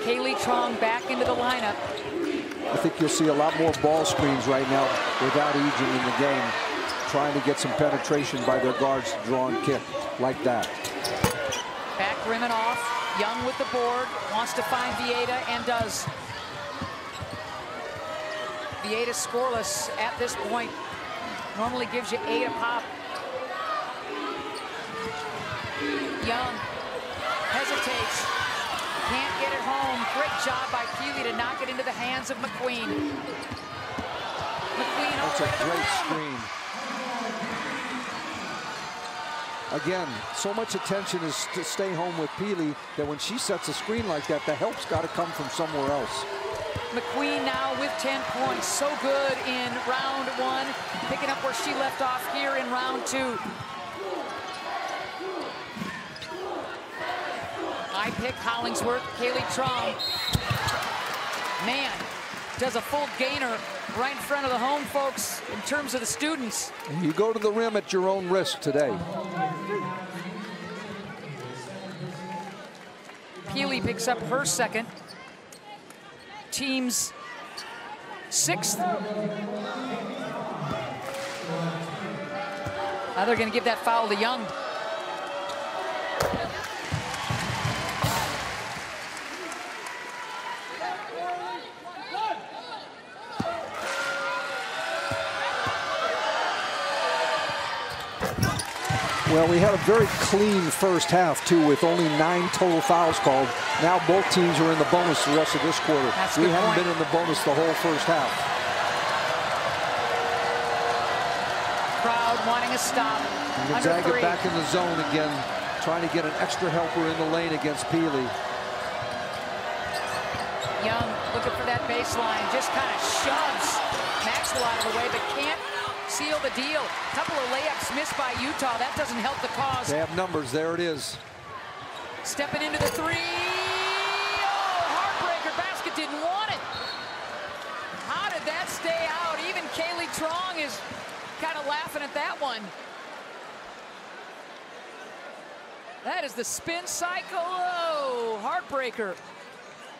Kayleigh Truong back into the lineup. I think you'll see a lot more ball screens right now without Ejim in the game, trying to get some penetration by their guards to draw and kick like that. Back rimming off. Young with the board. Wants to find Vieira and does. Vieira scoreless at this point. Normally gives you eight a pop. Young hesitates. Can't get it home. Great job by Pili to knock it into the hands of McQueen. McQueen That's a great screen. Again, so much attention is to stay home with Pili that when she sets a screen like that, the help's got to come from somewhere else. McQueen now with 10 points. So good in round one. Picking up where she left off here in round two. I pick Hollingsworth, Kayleigh Truong. Man, does a full gainer right in front of the home folks in terms of the students. You go to the rim at your own risk today. Pili picks up her second. Team's sixth. Now they're going to give that foul to Young. Well, we had a very clean first half, too, with only nine total fouls called. Now both teams are in the bonus the rest of this quarter. That's we haven't point. been in the bonus the whole first half. Crowd wanting a stop. And Gonzaga back in the zone again, trying to get an extra helper in the lane against Pili. Young looking for that baseline. Just kind of shoves Maxwell out of the way, but can't seal the deal. Couple of layups missed by Utah. That doesn't help the cause. They have numbers. There it is. Stepping into the three. Oh, heartbreaker. Basket didn't want it. How did that stay out? Even Kayleigh Truong is kind of laughing at that one. That is the spin cycle. Oh, heartbreaker.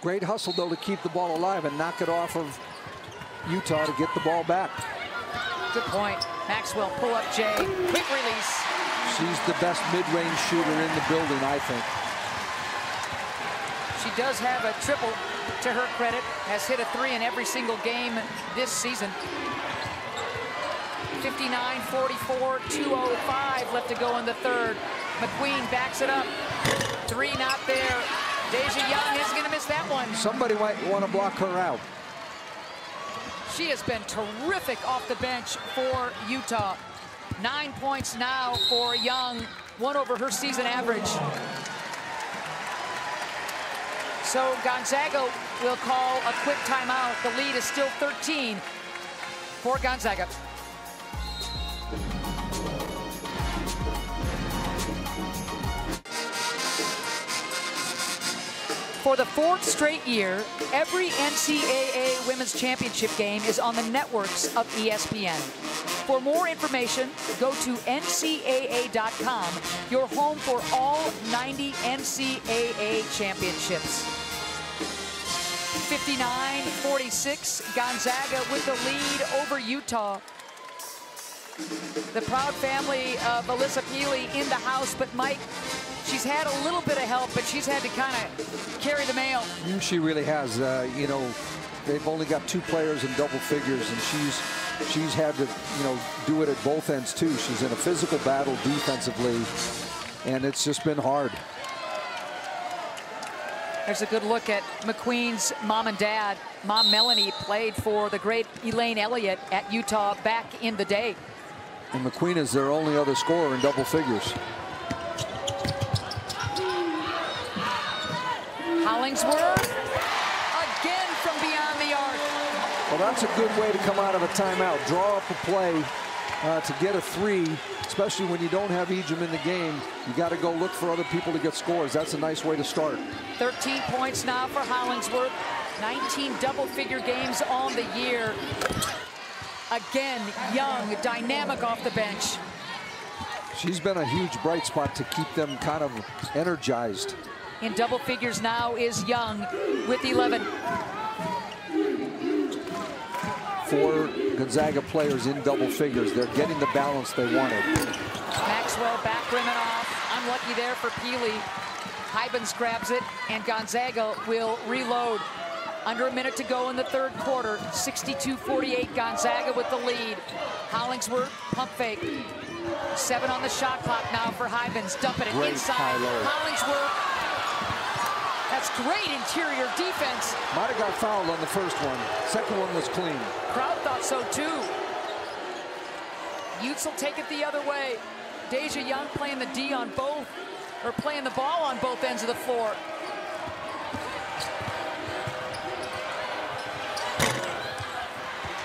Great hustle, though, to keep the ball alive and knock it off of Utah to get the ball back. Good point. Maxwell pull up Jay. Quick release. She's the best mid-range shooter in the building, I think. She does have a triple to her credit. Has hit a three in every single game this season. 59, 44, 205 left to go in the third. McQueen backs it up. Three not there. Dasia Young is going to miss that one. Somebody might want to block her out. She has been terrific off the bench for Utah. Nine points now for Young, one over her season average. So Gonzaga will call a quick timeout. The lead is still 13 for Gonzaga. For the fourth straight year, every NCAA Women's Championship game is on the networks of ESPN. For more information, go to NCAA.com, your home for all 90 NCAA championships. 59-46, Gonzaga with the lead over Utah. The proud family of Alissa Pili in the house, but Mike, she's had a little bit of help, but she's had to kind of carry the mail. She really has. Uh, you know, they've only got two players in double figures, and she's she's had to, you know, do it at both ends too. She's in a physical battle defensively, and it's just been hard. There's a good look at McQueen's mom and dad. Mom Melanie played for the great Elaine Elliott at Utah back in the day. And McQueen is their only other scorer in double figures. Hollingsworth again from beyond the arc. Well, that's a good way to come out of a timeout. Draw up a play uh, to get a three, especially when you don't have Ejim in the game. You got to go look for other people to get scores. That's a nice way to start. 13 points now for Hollingsworth. 19 double-figure games on the year. Again, young, dynamic off the bench. She's been a huge bright spot to keep them kind of energized. In double figures now is Young with 11. Four Gonzaga players in double figures. They're getting the balance they wanted. Maxwell back rimming off. Unlucky there for Pili. Huijbens grabs it, and Gonzaga will reload. Under a minute to go in the third quarter. 62-48 Gonzaga with the lead. Hollingsworth, pump fake. Seven on the shot clock now for Huijbens. Dump it Great inside. high-low. Hollingsworth. That's great interior defense. Might have got fouled on the first one. Second one was clean. Crowd thought so too. Utes will take it the other way. Dasia Young playing the D on both, or playing the ball on both ends of the floor.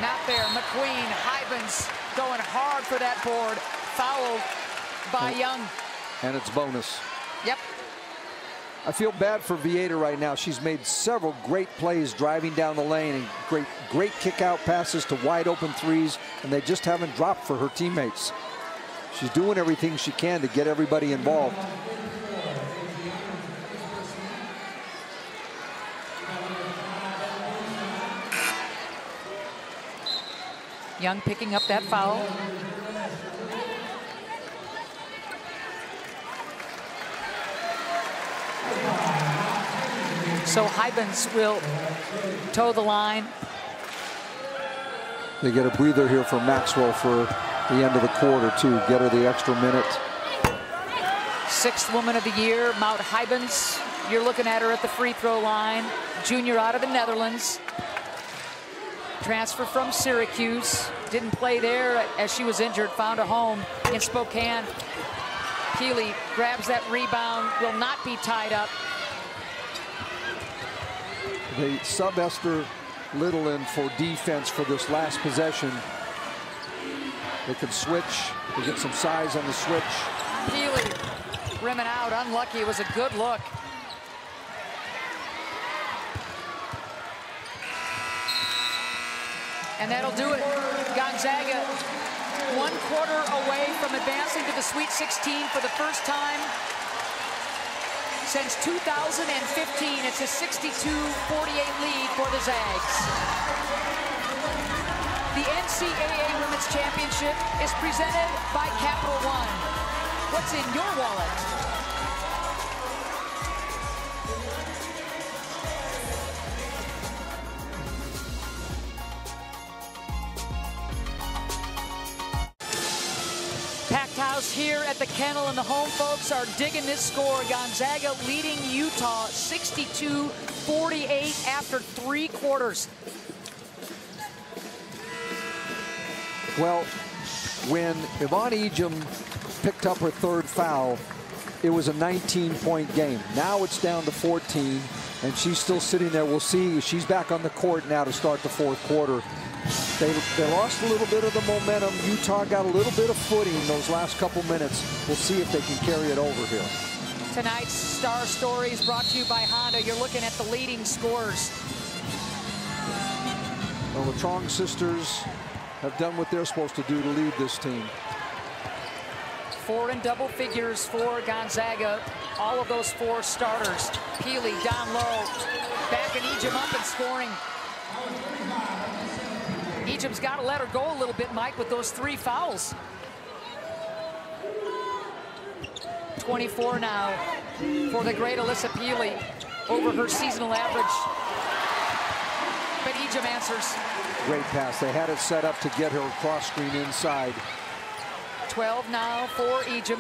Not there. McQueen, Huijbens going hard for that board. Fouled by Young. And it's bonus. Yep. I feel bad for Vieira right now. She's made several great plays driving down the lane and great, great kick out passes to wide open threes, and they just haven't dropped for her teammates. She's doing everything she can to get everybody involved. Young picking up that foul. So Huijbens will toe the line. They get a breather here for Maxwell for the end of the quarter, too. Get her the extra minute. Sixth woman of the year, Maud Huijbens. You're looking at her at the free throw line. Junior out of the Netherlands. Transfer from Syracuse. Didn't play there as she was injured. Found a home in Spokane. Kayleigh grabs that rebound. Will not be tied up. They sub Esther Little in for defense for this last possession. They can switch. They get some size on the switch. Kayleigh rimming out. Unlucky. It was a good look. And that'll do it. Gonzaga one quarter away from advancing to the Sweet 16 for the first time since 2015. It's a 62-48 lead for the Zags. The NCAA Women's Championship is presented by Capital One. What's in your wallet? The kennel, and the home folks are digging this score. Gonzaga leading Utah 62-48 after three quarters. Well, when Yvonne Ejim picked up her third foul, it was a 19-point game. Now it's down to 14, and she's still sitting there. We'll see. She's back on the court now to start the fourth quarter. They, they lost a little bit of the momentum. Utah got a little bit of footing those last couple minutes. We'll see if they can carry it over here. Tonight's Star Stories brought to you by Honda. You're looking at the leading scores. Well, the Truong sisters have done what they're supposed to do to lead this team. Four in double figures for Gonzaga. All of those four starters. Pili down low, backing Ejim up and scoring. Ejim's got to let her go a little bit, Mike, with those three fouls. 24 now for the great Alissa Pili over her seasonal average. But Ejim answers. Great pass. They had it set up to get her cross screen inside. 12 now for Ejim.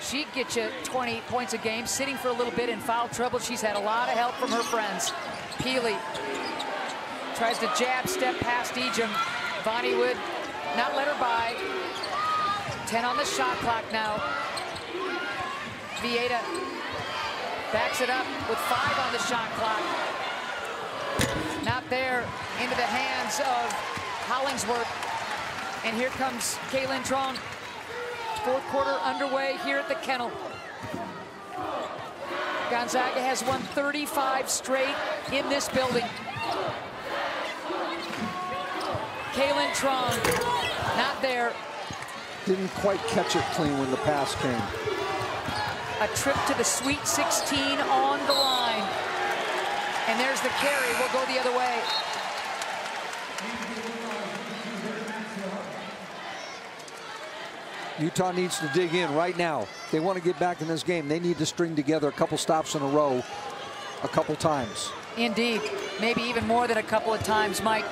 She'd get you 20 points a game, sitting for a little bit in foul trouble. She's had a lot of help from her friends. Pili tries to jab, step past Ejim. Yvonne would not let her by. 10 on the shot clock now. Vieira backs it up with five on the shot clock. Not there into the hands of Hollingsworth. And here comes Kaylynne Truong. Fourth quarter underway here at the kennel. Gonzaga has won 35 straight in this building. Kaylynne Truong, not there. Didn't quite catch it clean when the pass came. A trip to the Sweet 16 on the line. And there's the carry. We'll go the other way. Utah needs to dig in right now. They want to get back in this game. They need to string together a couple stops in a row a couple times. Indeed. Maybe even more than a couple of times, Mike.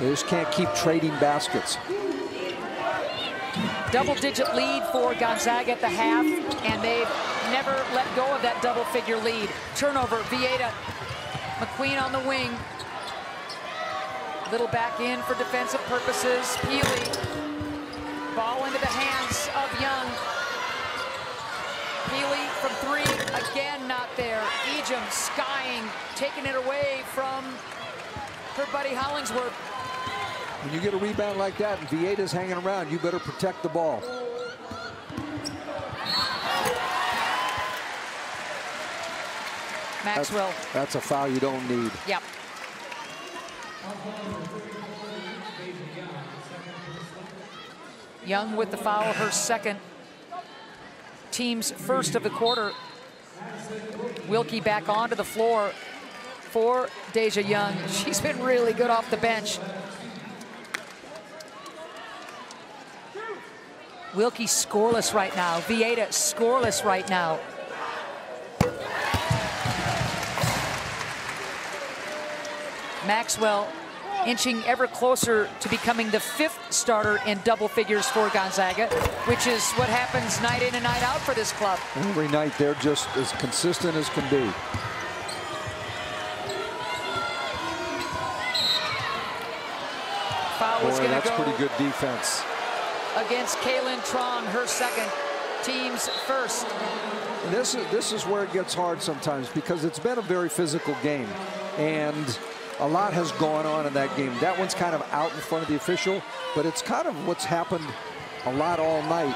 They just can't keep trading baskets. Double-digit lead for Gonzaga at the half, and they've never let go of that double-figure lead. Turnover, Vieira. McQueen on the wing. Little back in for defensive purposes. Pili. Ball into the hands of Young. Pili from three, again not there. Ejim skying, taking it away from her buddy Hollingsworth. When you get a rebound like that and Vieira's hanging around, you better protect the ball. Maxwell. That's, that's a foul you don't need. Yep. Young with the foul, her second. Team's first of the quarter. Wilke back onto the floor for Dasia Young. She's been really good off the bench. Wilke scoreless right now. Vieira scoreless right now. Maxwell inching ever closer to becoming the fifth starter in double figures for Gonzaga, which is what happens night in and night out for this club. Every night they're just as consistent as can be. Foul Boy, that's go pretty good defense. Against Kaylynne Truong, her second, team's first. This is this is where it gets hard sometimes because it's been a very physical game, and a lot has gone on in that game. That one's kind of out in front of the official, but it's kind of what's happened a lot all night.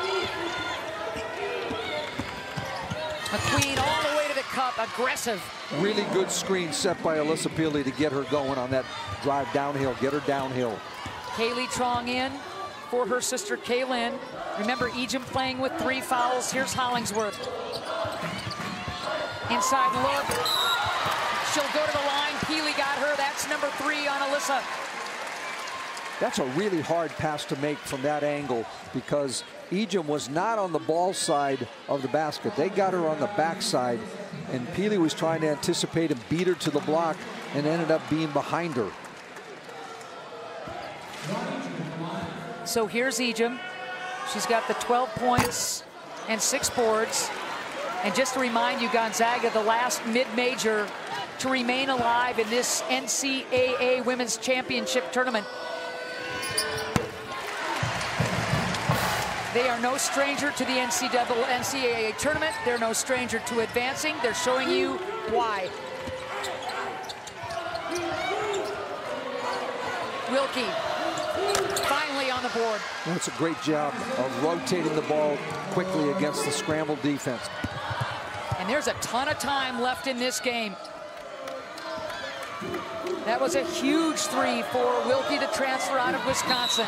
McQueen all the way to the cup, aggressive. Really good screen set by Alissa Pili to get her going on that drive downhill, get her downhill. Kayleigh Truong in for her sister Kaylynne. Remember, Ejim playing with three fouls. Here's Hollingsworth. Inside look. She'll go to the line. Pili got her. That's number three on Alissa. That's a really hard pass to make from that angle because Ejim was not on the ball side of the basket. They got her on the backside, and Pili was trying to anticipate and beat her to the block and ended up being behind her. So here's Ejim. She's got the 12 points and six boards. And just to remind you, Gonzaga, the last mid-major to remain alive in this NCAA Women's Championship tournament. They are no stranger to the NCAA tournament. They're no stranger to advancing. They're showing you why. Wilke the board. That's a great job of rotating the ball quickly against the scramble defense. And there's a ton of time left in this game. That was a huge three for Wilke to transfer out of Wisconsin.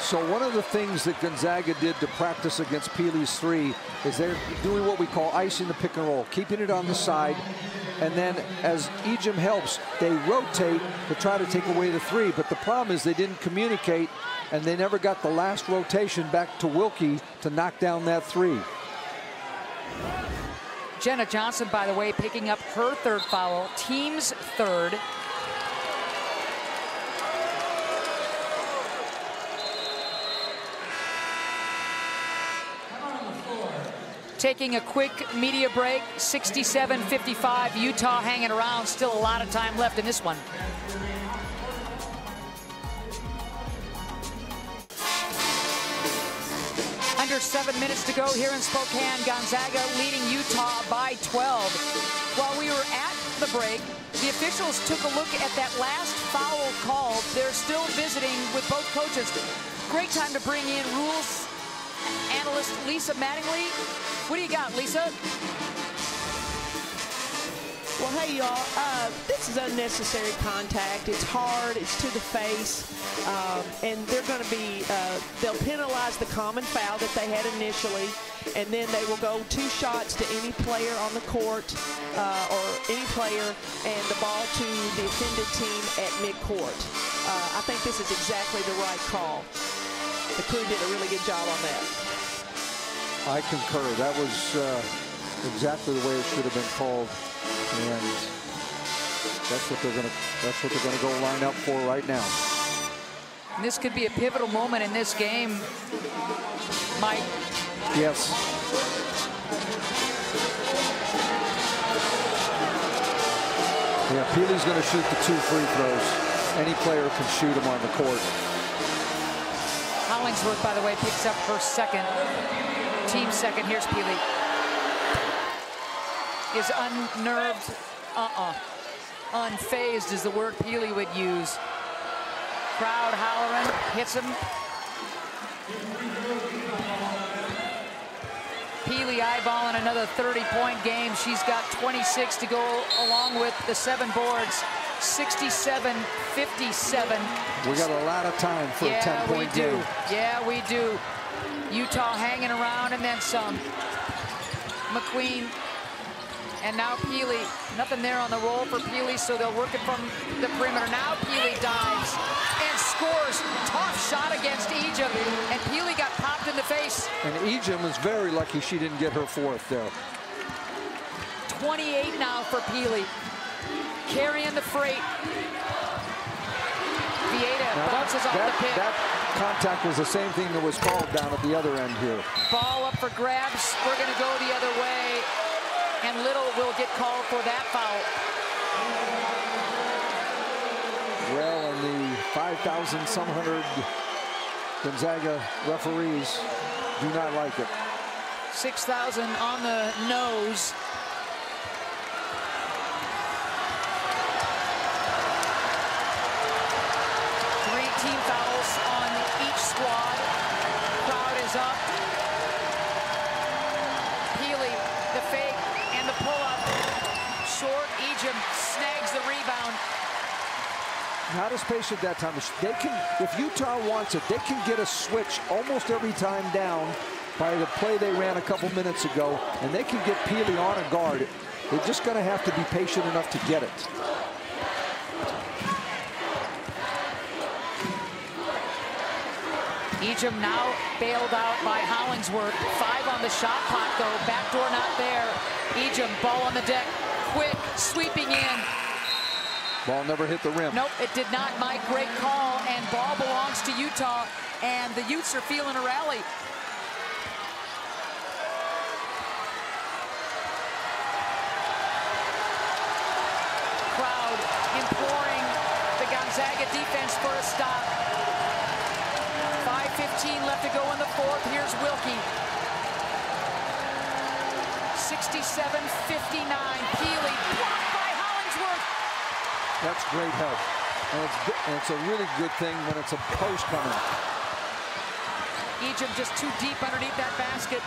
So one of the things that Gonzaga did to practice against Pili's three is they're doing what we call icing the pick and roll, keeping it on the side. And then as Ejim helps, they rotate to try to take away the three. But the problem is they didn't communicate and they never got the last rotation back to Wilke to knock down that three. Jenna Johnson, by the way, picking up her third foul, team's third. Taking a quick media break, 67-55, Utah hanging around, still a lot of time left in this one. Under seven minutes to go here in Spokane. Gonzaga leading Utah by 12. While we were at the break, the officials took a look at that last foul call. They're still visiting with both coaches. Great time to bring in rules analyst Lisa Mattingly. What do you got, Lisa? Well, hey, y'all. Uh, this is unnecessary contact. It's hard. It's to the face. Um, and they're going to be, uh, they'll penalize the common foul that they had initially. And then they will go two shots to any player on the court uh, or any player and the ball to the offended team at midcourt. Uh, I think this is exactly the right call. The crew did a really good job on that. I concur. That was uh, exactly the way it should have been called. And that's what they're going to that's what they're going to go line up for right now. And this could be a pivotal moment in this game, Mike. Yes. Yeah, Pili's going to shoot the two free throws. Any player can shoot them on the court. Hollingsworth, by the way, picks up her second. Team second. Here's Pili. Is unnerved. Uh-uh. Unfazed is the word Pili would use. Crowd hollering. Hits him. Pili eyeballing another 30-point game. She's got 26 to go along with the seven boards. 67-57. We got a lot of time for yeah, a 10-point we do. game. Yeah, we do. Utah hanging around and then some. McQueen and now Pili. Nothing there on the roll for Pili, so they'll work it from the perimeter. Now Pili dives and scores. Tough shot against Ejim, and Pili got popped in the face. And Ejim was very lucky she didn't get her fourth there. 28 now for Pili. Carrying the freight. Vieira Now that, bounces off that, the pit. that contact was the same thing that was called down at the other end here. Ball up for grabs. We're going to go the other way. And Little will get called for that foul. Well, and the 5,000 some hundred Gonzaga referees do not like it. 6,000 on the nose. Three team fouls on each squad. Crowd is up. Pili, the fake and the pull-up. Short, Ejim snags the rebound. Not as patient that time. They can, if Utah wants it, they can get a switch almost every time down by the play they ran a couple minutes ago, and they can get Pili on a guard. They're just going to have to be patient enough to get it. Ejim now bailed out by Hollingsworth. Five on the shot clock, though. Backdoor not there. Ejim, ball on the deck. Quick, sweeping in. Ball never hit the rim. Nope, it did not. Mike, great call. And ball belongs to Utah. And the Utes are feeling a rally. Crowd imploring the Gonzaga defense for a stop. 5.15 left to go in the fourth. Here's Wilke. 67-59. Pili blocked by Hollingsworth. That's great help. And it's, and it's a really good thing when it's a post coming. Ejim just too deep underneath that basket.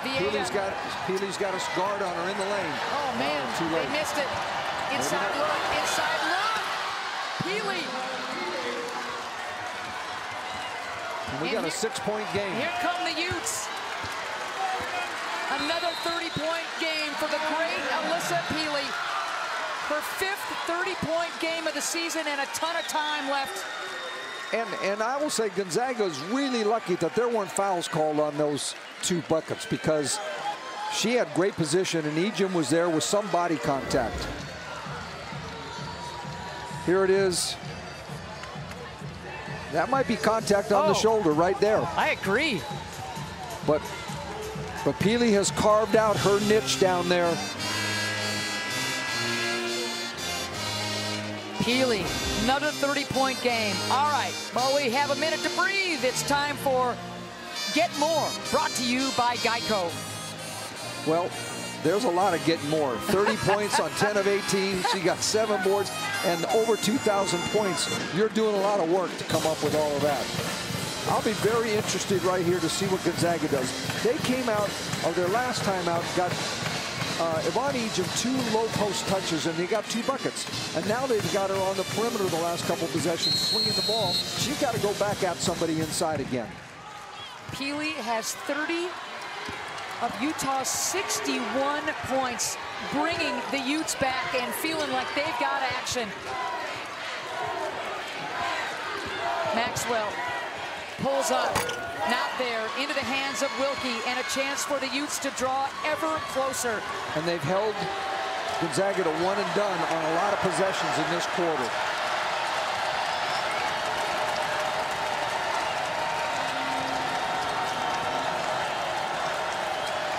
Pili's got Pili's got a guard on her in the lane. Oh man, too they missed it. Inside look, inside look. Pili. And we And got a six-point game. Here come the Utes. Another 30-point game for the great Alissa Pili. Her fifth 30-point game of the season and a ton of time left. And and I will say Gonzaga is really lucky that there weren't fouls called on those two buckets because she had great position and Ejim was there with some body contact. Here it is. That might be contact on the Oh. shoulder right there. I agree. But but Pili has carved out her niche down there. Pili, another 30-point game. All right, well, we have a minute to breathe. It's time for Get More, brought to you by Geico. Well, there's a lot of getting more. 30 [LAUGHS] points on 10 of 18. She got seven boards and over 2,000 points. You're doing a lot of work to come up with all of that. I'll be very interested right here to see what Gonzaga does. They came out of their last timeout, got uh, Yvonne Ejim two low post touches, and they got two buckets. And now they've got her on the perimeter the last couple possessions, swinging the ball. She's got to go back at somebody inside again. Pili has 30 of Utah's 61 points, bringing the Utes back and feeling like they've got action. Maxwell pulls up, not there, into the hands of Wilke, and a chance for the Utes to draw ever closer. and they've held Gonzaga to one and done on a lot of possessions in this quarter.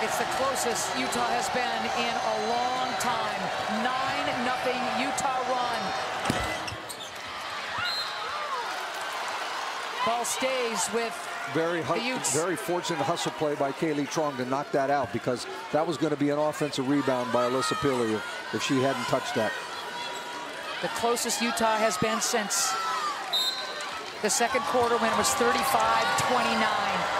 It's the closest Utah has been in a long time. 9-0 Utah run. Ball stays with very very fortunate hustle play by Kayleigh Truong to knock that out because that was going to be an offensive rebound by Alissa Pili if, she hadn't touched that. The closest Utah has been since the second quarter when it was 35-29.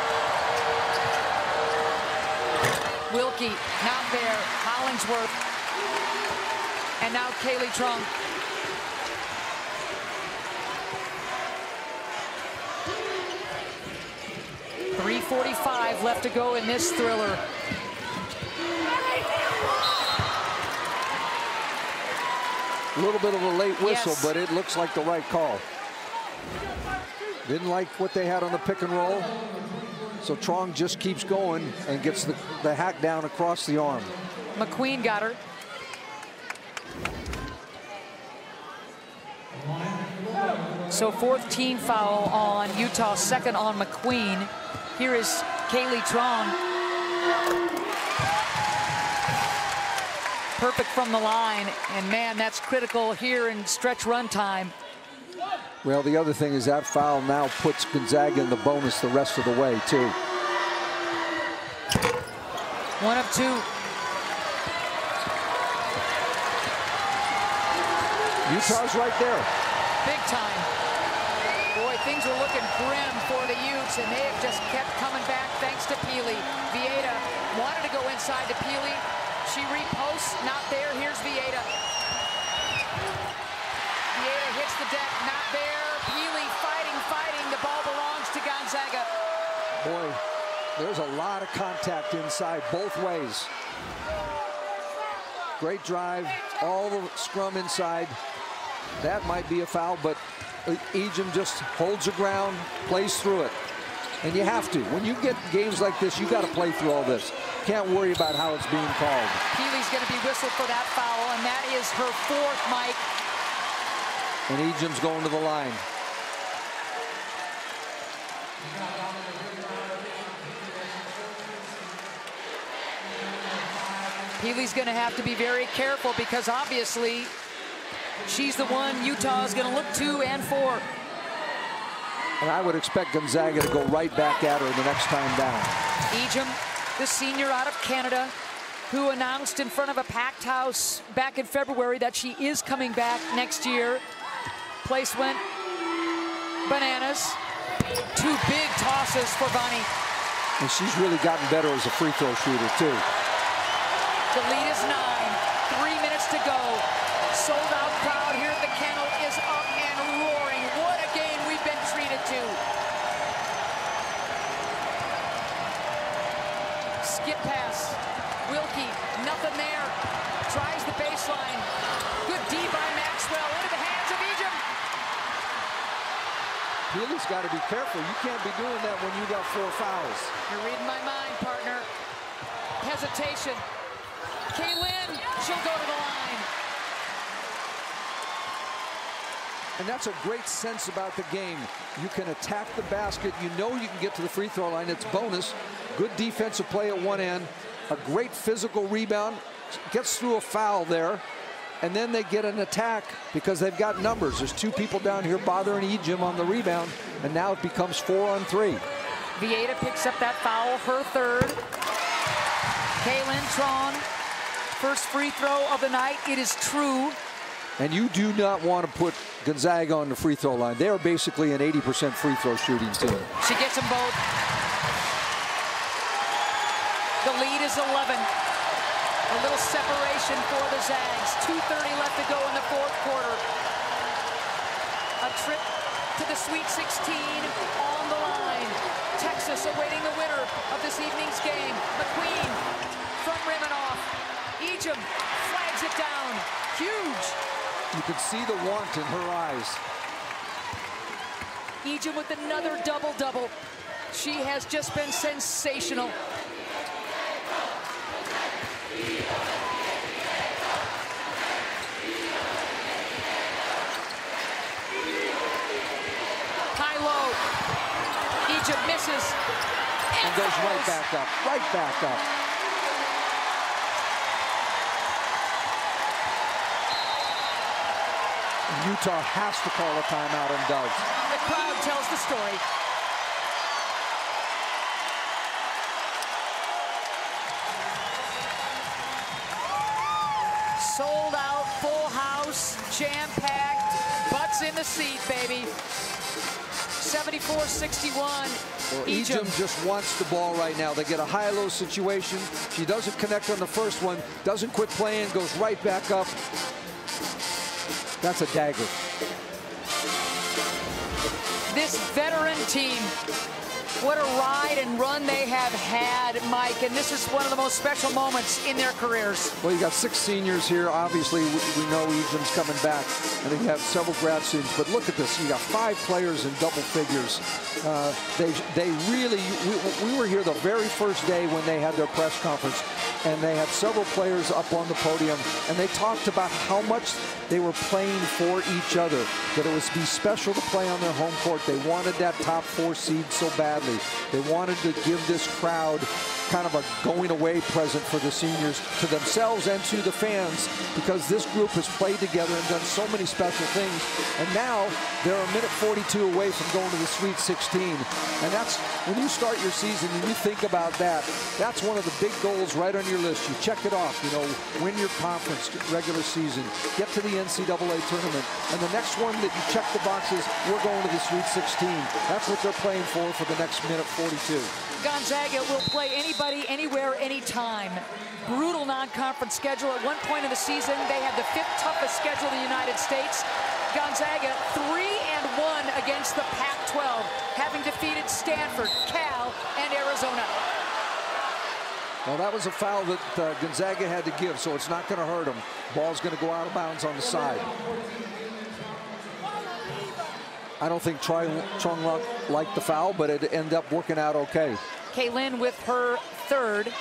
Wilke not there, Hollingsworth, and now Kayleigh Truong. 3.45 left to go in this thriller. A little bit of a late whistle, yes. but it looks like the right call. Didn't like what they had on the pick and roll. So Truong just keeps going and gets the, the hack down across the arm. McQueen got her. So fourth team foul on Utah, second on McQueen. Here is Kayleigh Truong. Perfect from the line, and man, that's critical here in stretch run time. Well, the other thing is that foul now puts Gonzaga in the bonus the rest of the way, too. One of two. Utah's right there. Big time. Boy, things were looking grim for the Utes, and they have just kept coming back thanks to Pili. Vieira wanted to go inside to Pili. She reposts, not there. Here's Vieira. Vieira hits the deck, not there. Pili fighting, fighting. The ball belongs to Gonzaga. Boy, there's a lot of contact inside both ways. Great drive, all the scrum inside. That might be a foul, but Ejim just holds the ground, plays through it. And you have to. When you get games like this, you got to play through all this. Can't worry about how it's being called. Pili's going to be whistled for that foul, and that is her fourth, Mike. And Ejim's going to the line. Pili's going to have to be very careful because obviously she's the one Utah is going to look to and for. And I would expect Gonzaga to go right back at her the next time down. Ejim, the senior out of Canada, who announced in front of a packed house back in February that she is coming back next year. Place went bananas. Two big tosses for Bonnie. And she's really gotten better as a free throw shooter, too. The lead is nine. Three minutes to go. Sold out crowd here at the kennel is up and roaring. What a game we've been treated to. Skip pass. Wilke, nothing there. Tries the baseline. Good D by Maxwell into the hands of Ejim. Pili's got to be careful. You can't be doing that when you got four fouls. You're reading my mind, partner. Hesitation. Kaylynne, she'll go to the line. And that's a great sense about the game. You can attack the basket. You know you can get to the free throw line. It's bonus. Good defensive play at one end. A great physical rebound. Gets through a foul there. And then they get an attack because they've got numbers. There's two people down here bothering Ejim on the rebound. And now it becomes four on three. Vieira picks up that foul, her third. Kaylynne Truong, first free throw of the night. It is true. And you do not want to put Gonzaga on the free throw line. They are basically an 80% free throw shooting team. She gets them both. The lead is 11. A little separation for the Zags. 2.30 left to go in the fourth quarter. A trip to the Sweet 16 on the line. Texas awaiting the winner of this evening's game. McQueen from Rimanoff. Ejim flags it down. Huge. You could see the want in her eyes. Ejim with another double-double. She has just been sensational. High low. Ejim misses. And goes right back up, right back up. Utah has to call a timeout and does. The crowd tells the story. Sold out, full house, jam-packed, butts in the seat, baby. 74-61. Well, Ejim. Just wants the ball right now. They get a high-low situation. She doesn't connect on the first one, doesn't quit playing, goes right back up. That's a dagger. this veteran team. What a ride and run they have had, Mike, and this is one of the most special moments in their careers. Well, you got six seniors here. Obviously, we know Ejim's coming back, and they have several grad students. But look at this. You got five players in double figures. Uh, they, they really, we, we were here the very first day when they had their press conference, and they had several players up on the podium, and they talked about how much they were playing for each other, that it was be special to play on their home court. They wanted that top four seed so badly. They wanted to give this crowd kind of a going away present for the seniors to themselves and to the fans because this group has played together and done so many special things. And now they're a minute 42 away from going to the Sweet 16. And that's when you start your season and you think about that, that's one of the big goals right on your list. You check it off, you know, win your conference regular season, get to the NCAA tournament. And the next one that you check the boxes, we're going to the Sweet 16. That's what they're playing for for the next minute 42. Gonzaga will play anybody, anywhere, anytime. Brutal non-conference schedule. At one point in the season, they had the fifth toughest schedule in the United States. Gonzaga three and one against the Pac-12, having defeated Stanford, Cal, and Arizona. Well, that was a foul that uh, Gonzaga had to give, so it's not going to hurt them. Ball's going to go out of bounds on the side. I don't think Truong liked the foul, but it ended up working out okay. Kaylynne with her third.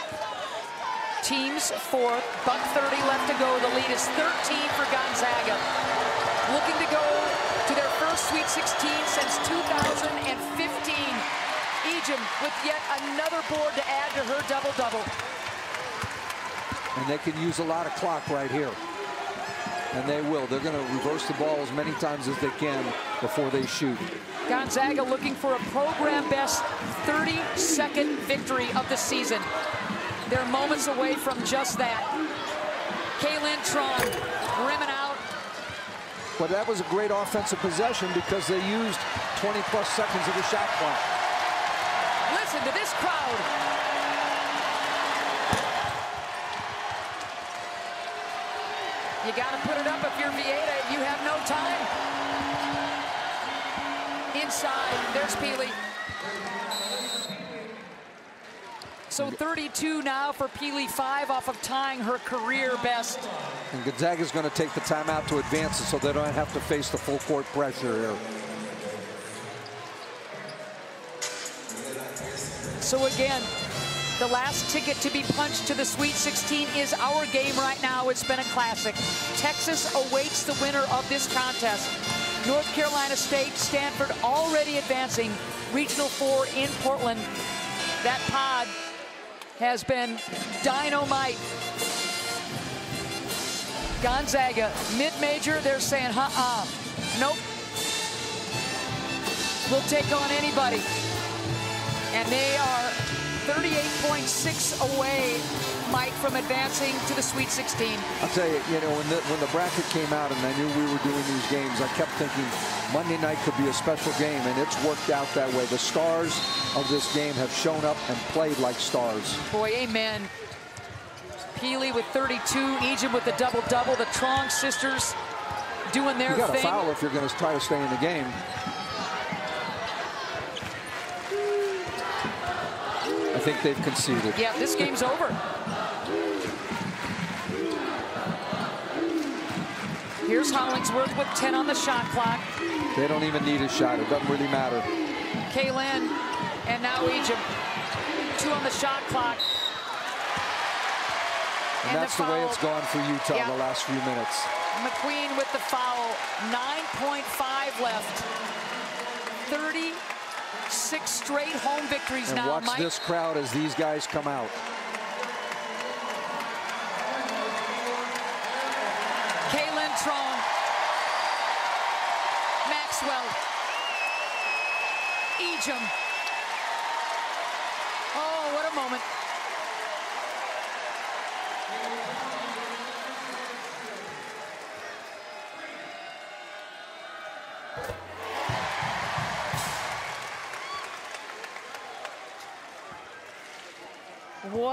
Team's fourth. Buck 30 left to go. The lead is 13 for Gonzaga. Looking to go to their first Sweet 16 since 2015. Ejim with yet another board to add to her double-double. And they can use a lot of clock right here. And they will. They're going to reverse the ball as many times as they can before they shoot. Gonzaga looking for a program best 32nd victory of the season. They're moments away from just that. Kaylynne Truong rimming out. But that was a great offensive possession because they used 20 plus seconds of the shot clock. Listen to this crowd. You got to put it up if you're Vieira. You have no time. Inside, there's Pili. So 32 now for Pili, five off of tying her career best. And Gonzaga's going to take the timeout to advance it so they don't have to face the full court pressure here. So again, the last ticket to be punched to the Sweet 16 is our game right now. It's been a classic. Texas awaits the winner of this contest. North Carolina State, Stanford already advancing. Regional four in Portland. That pod has been dynamite. Gonzaga, mid-major, they're saying, uh-uh, nope. We'll take on anybody. And they are 38.6 away, Mike, from advancing to the Sweet 16. I'll tell you, you know, when the, when the bracket came out and I knew we were doing these games, I kept thinking Monday night could be a special game, and it's worked out that way. The stars of this game have shown up and played like stars. Boy, amen. Pili with 32, Ejim with the double-double. The Truong sisters doing their you got thing. to foul if you're going to try to stay in the game. Think they've conceded. Yeah, this game's over. Here's Hollingsworth with 10 on the shot clock. They don't even need a shot. It doesn't really matter. Kaylynne and now Ejim. Two on the shot clock. And, that's the, way it's gone for Utah Yeah. the last few minutes. McQueen with the foul. 9.5 left. 36 straight home victories And now, watch Mike. this crowd as these guys come out. Kaylynne Truong. Maxwell. Ejim. Oh, what a moment.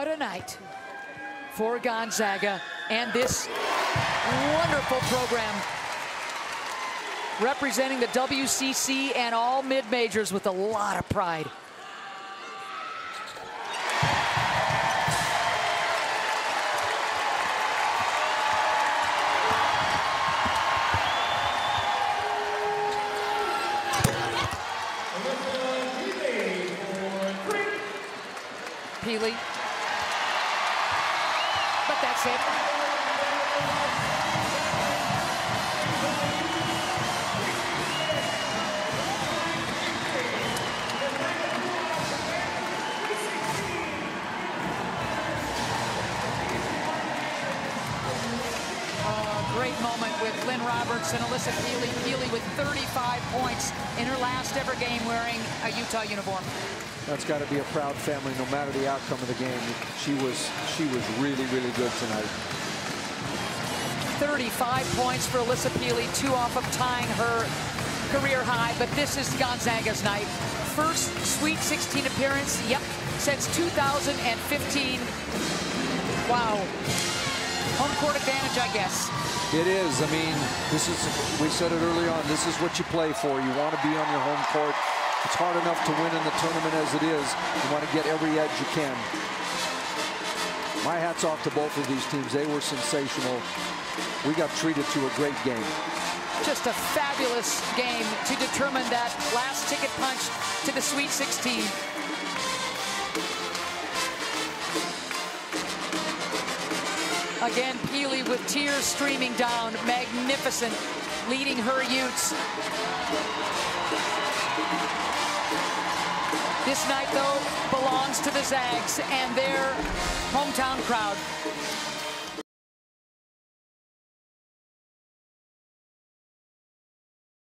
What a night for Gonzaga and this wonderful program representing the WCC and all mid-majors with a lot of pride. That's got to be a proud family, no matter the outcome of the game. She was she was really, really good tonight. 35 points for Alissa Pili, two off of tying her career high, but this is Gonzaga's night. First Sweet 16 appearance, yep, since 2015. Wow. Home court advantage, I guess. It is. I mean, this is, we said it early on, this is what you play for. You want to be on your home court. It's hard enough to win in the tournament as it is. You want to get every edge you can. My hat's off to both of these teams. They were sensational. We got treated to a great game. Just a fabulous game to determine that last ticket punch to the Sweet 16. Again, Pili with tears streaming down. Magnificent, leading her Utes. This night, though, belongs to the Zags and their hometown crowd.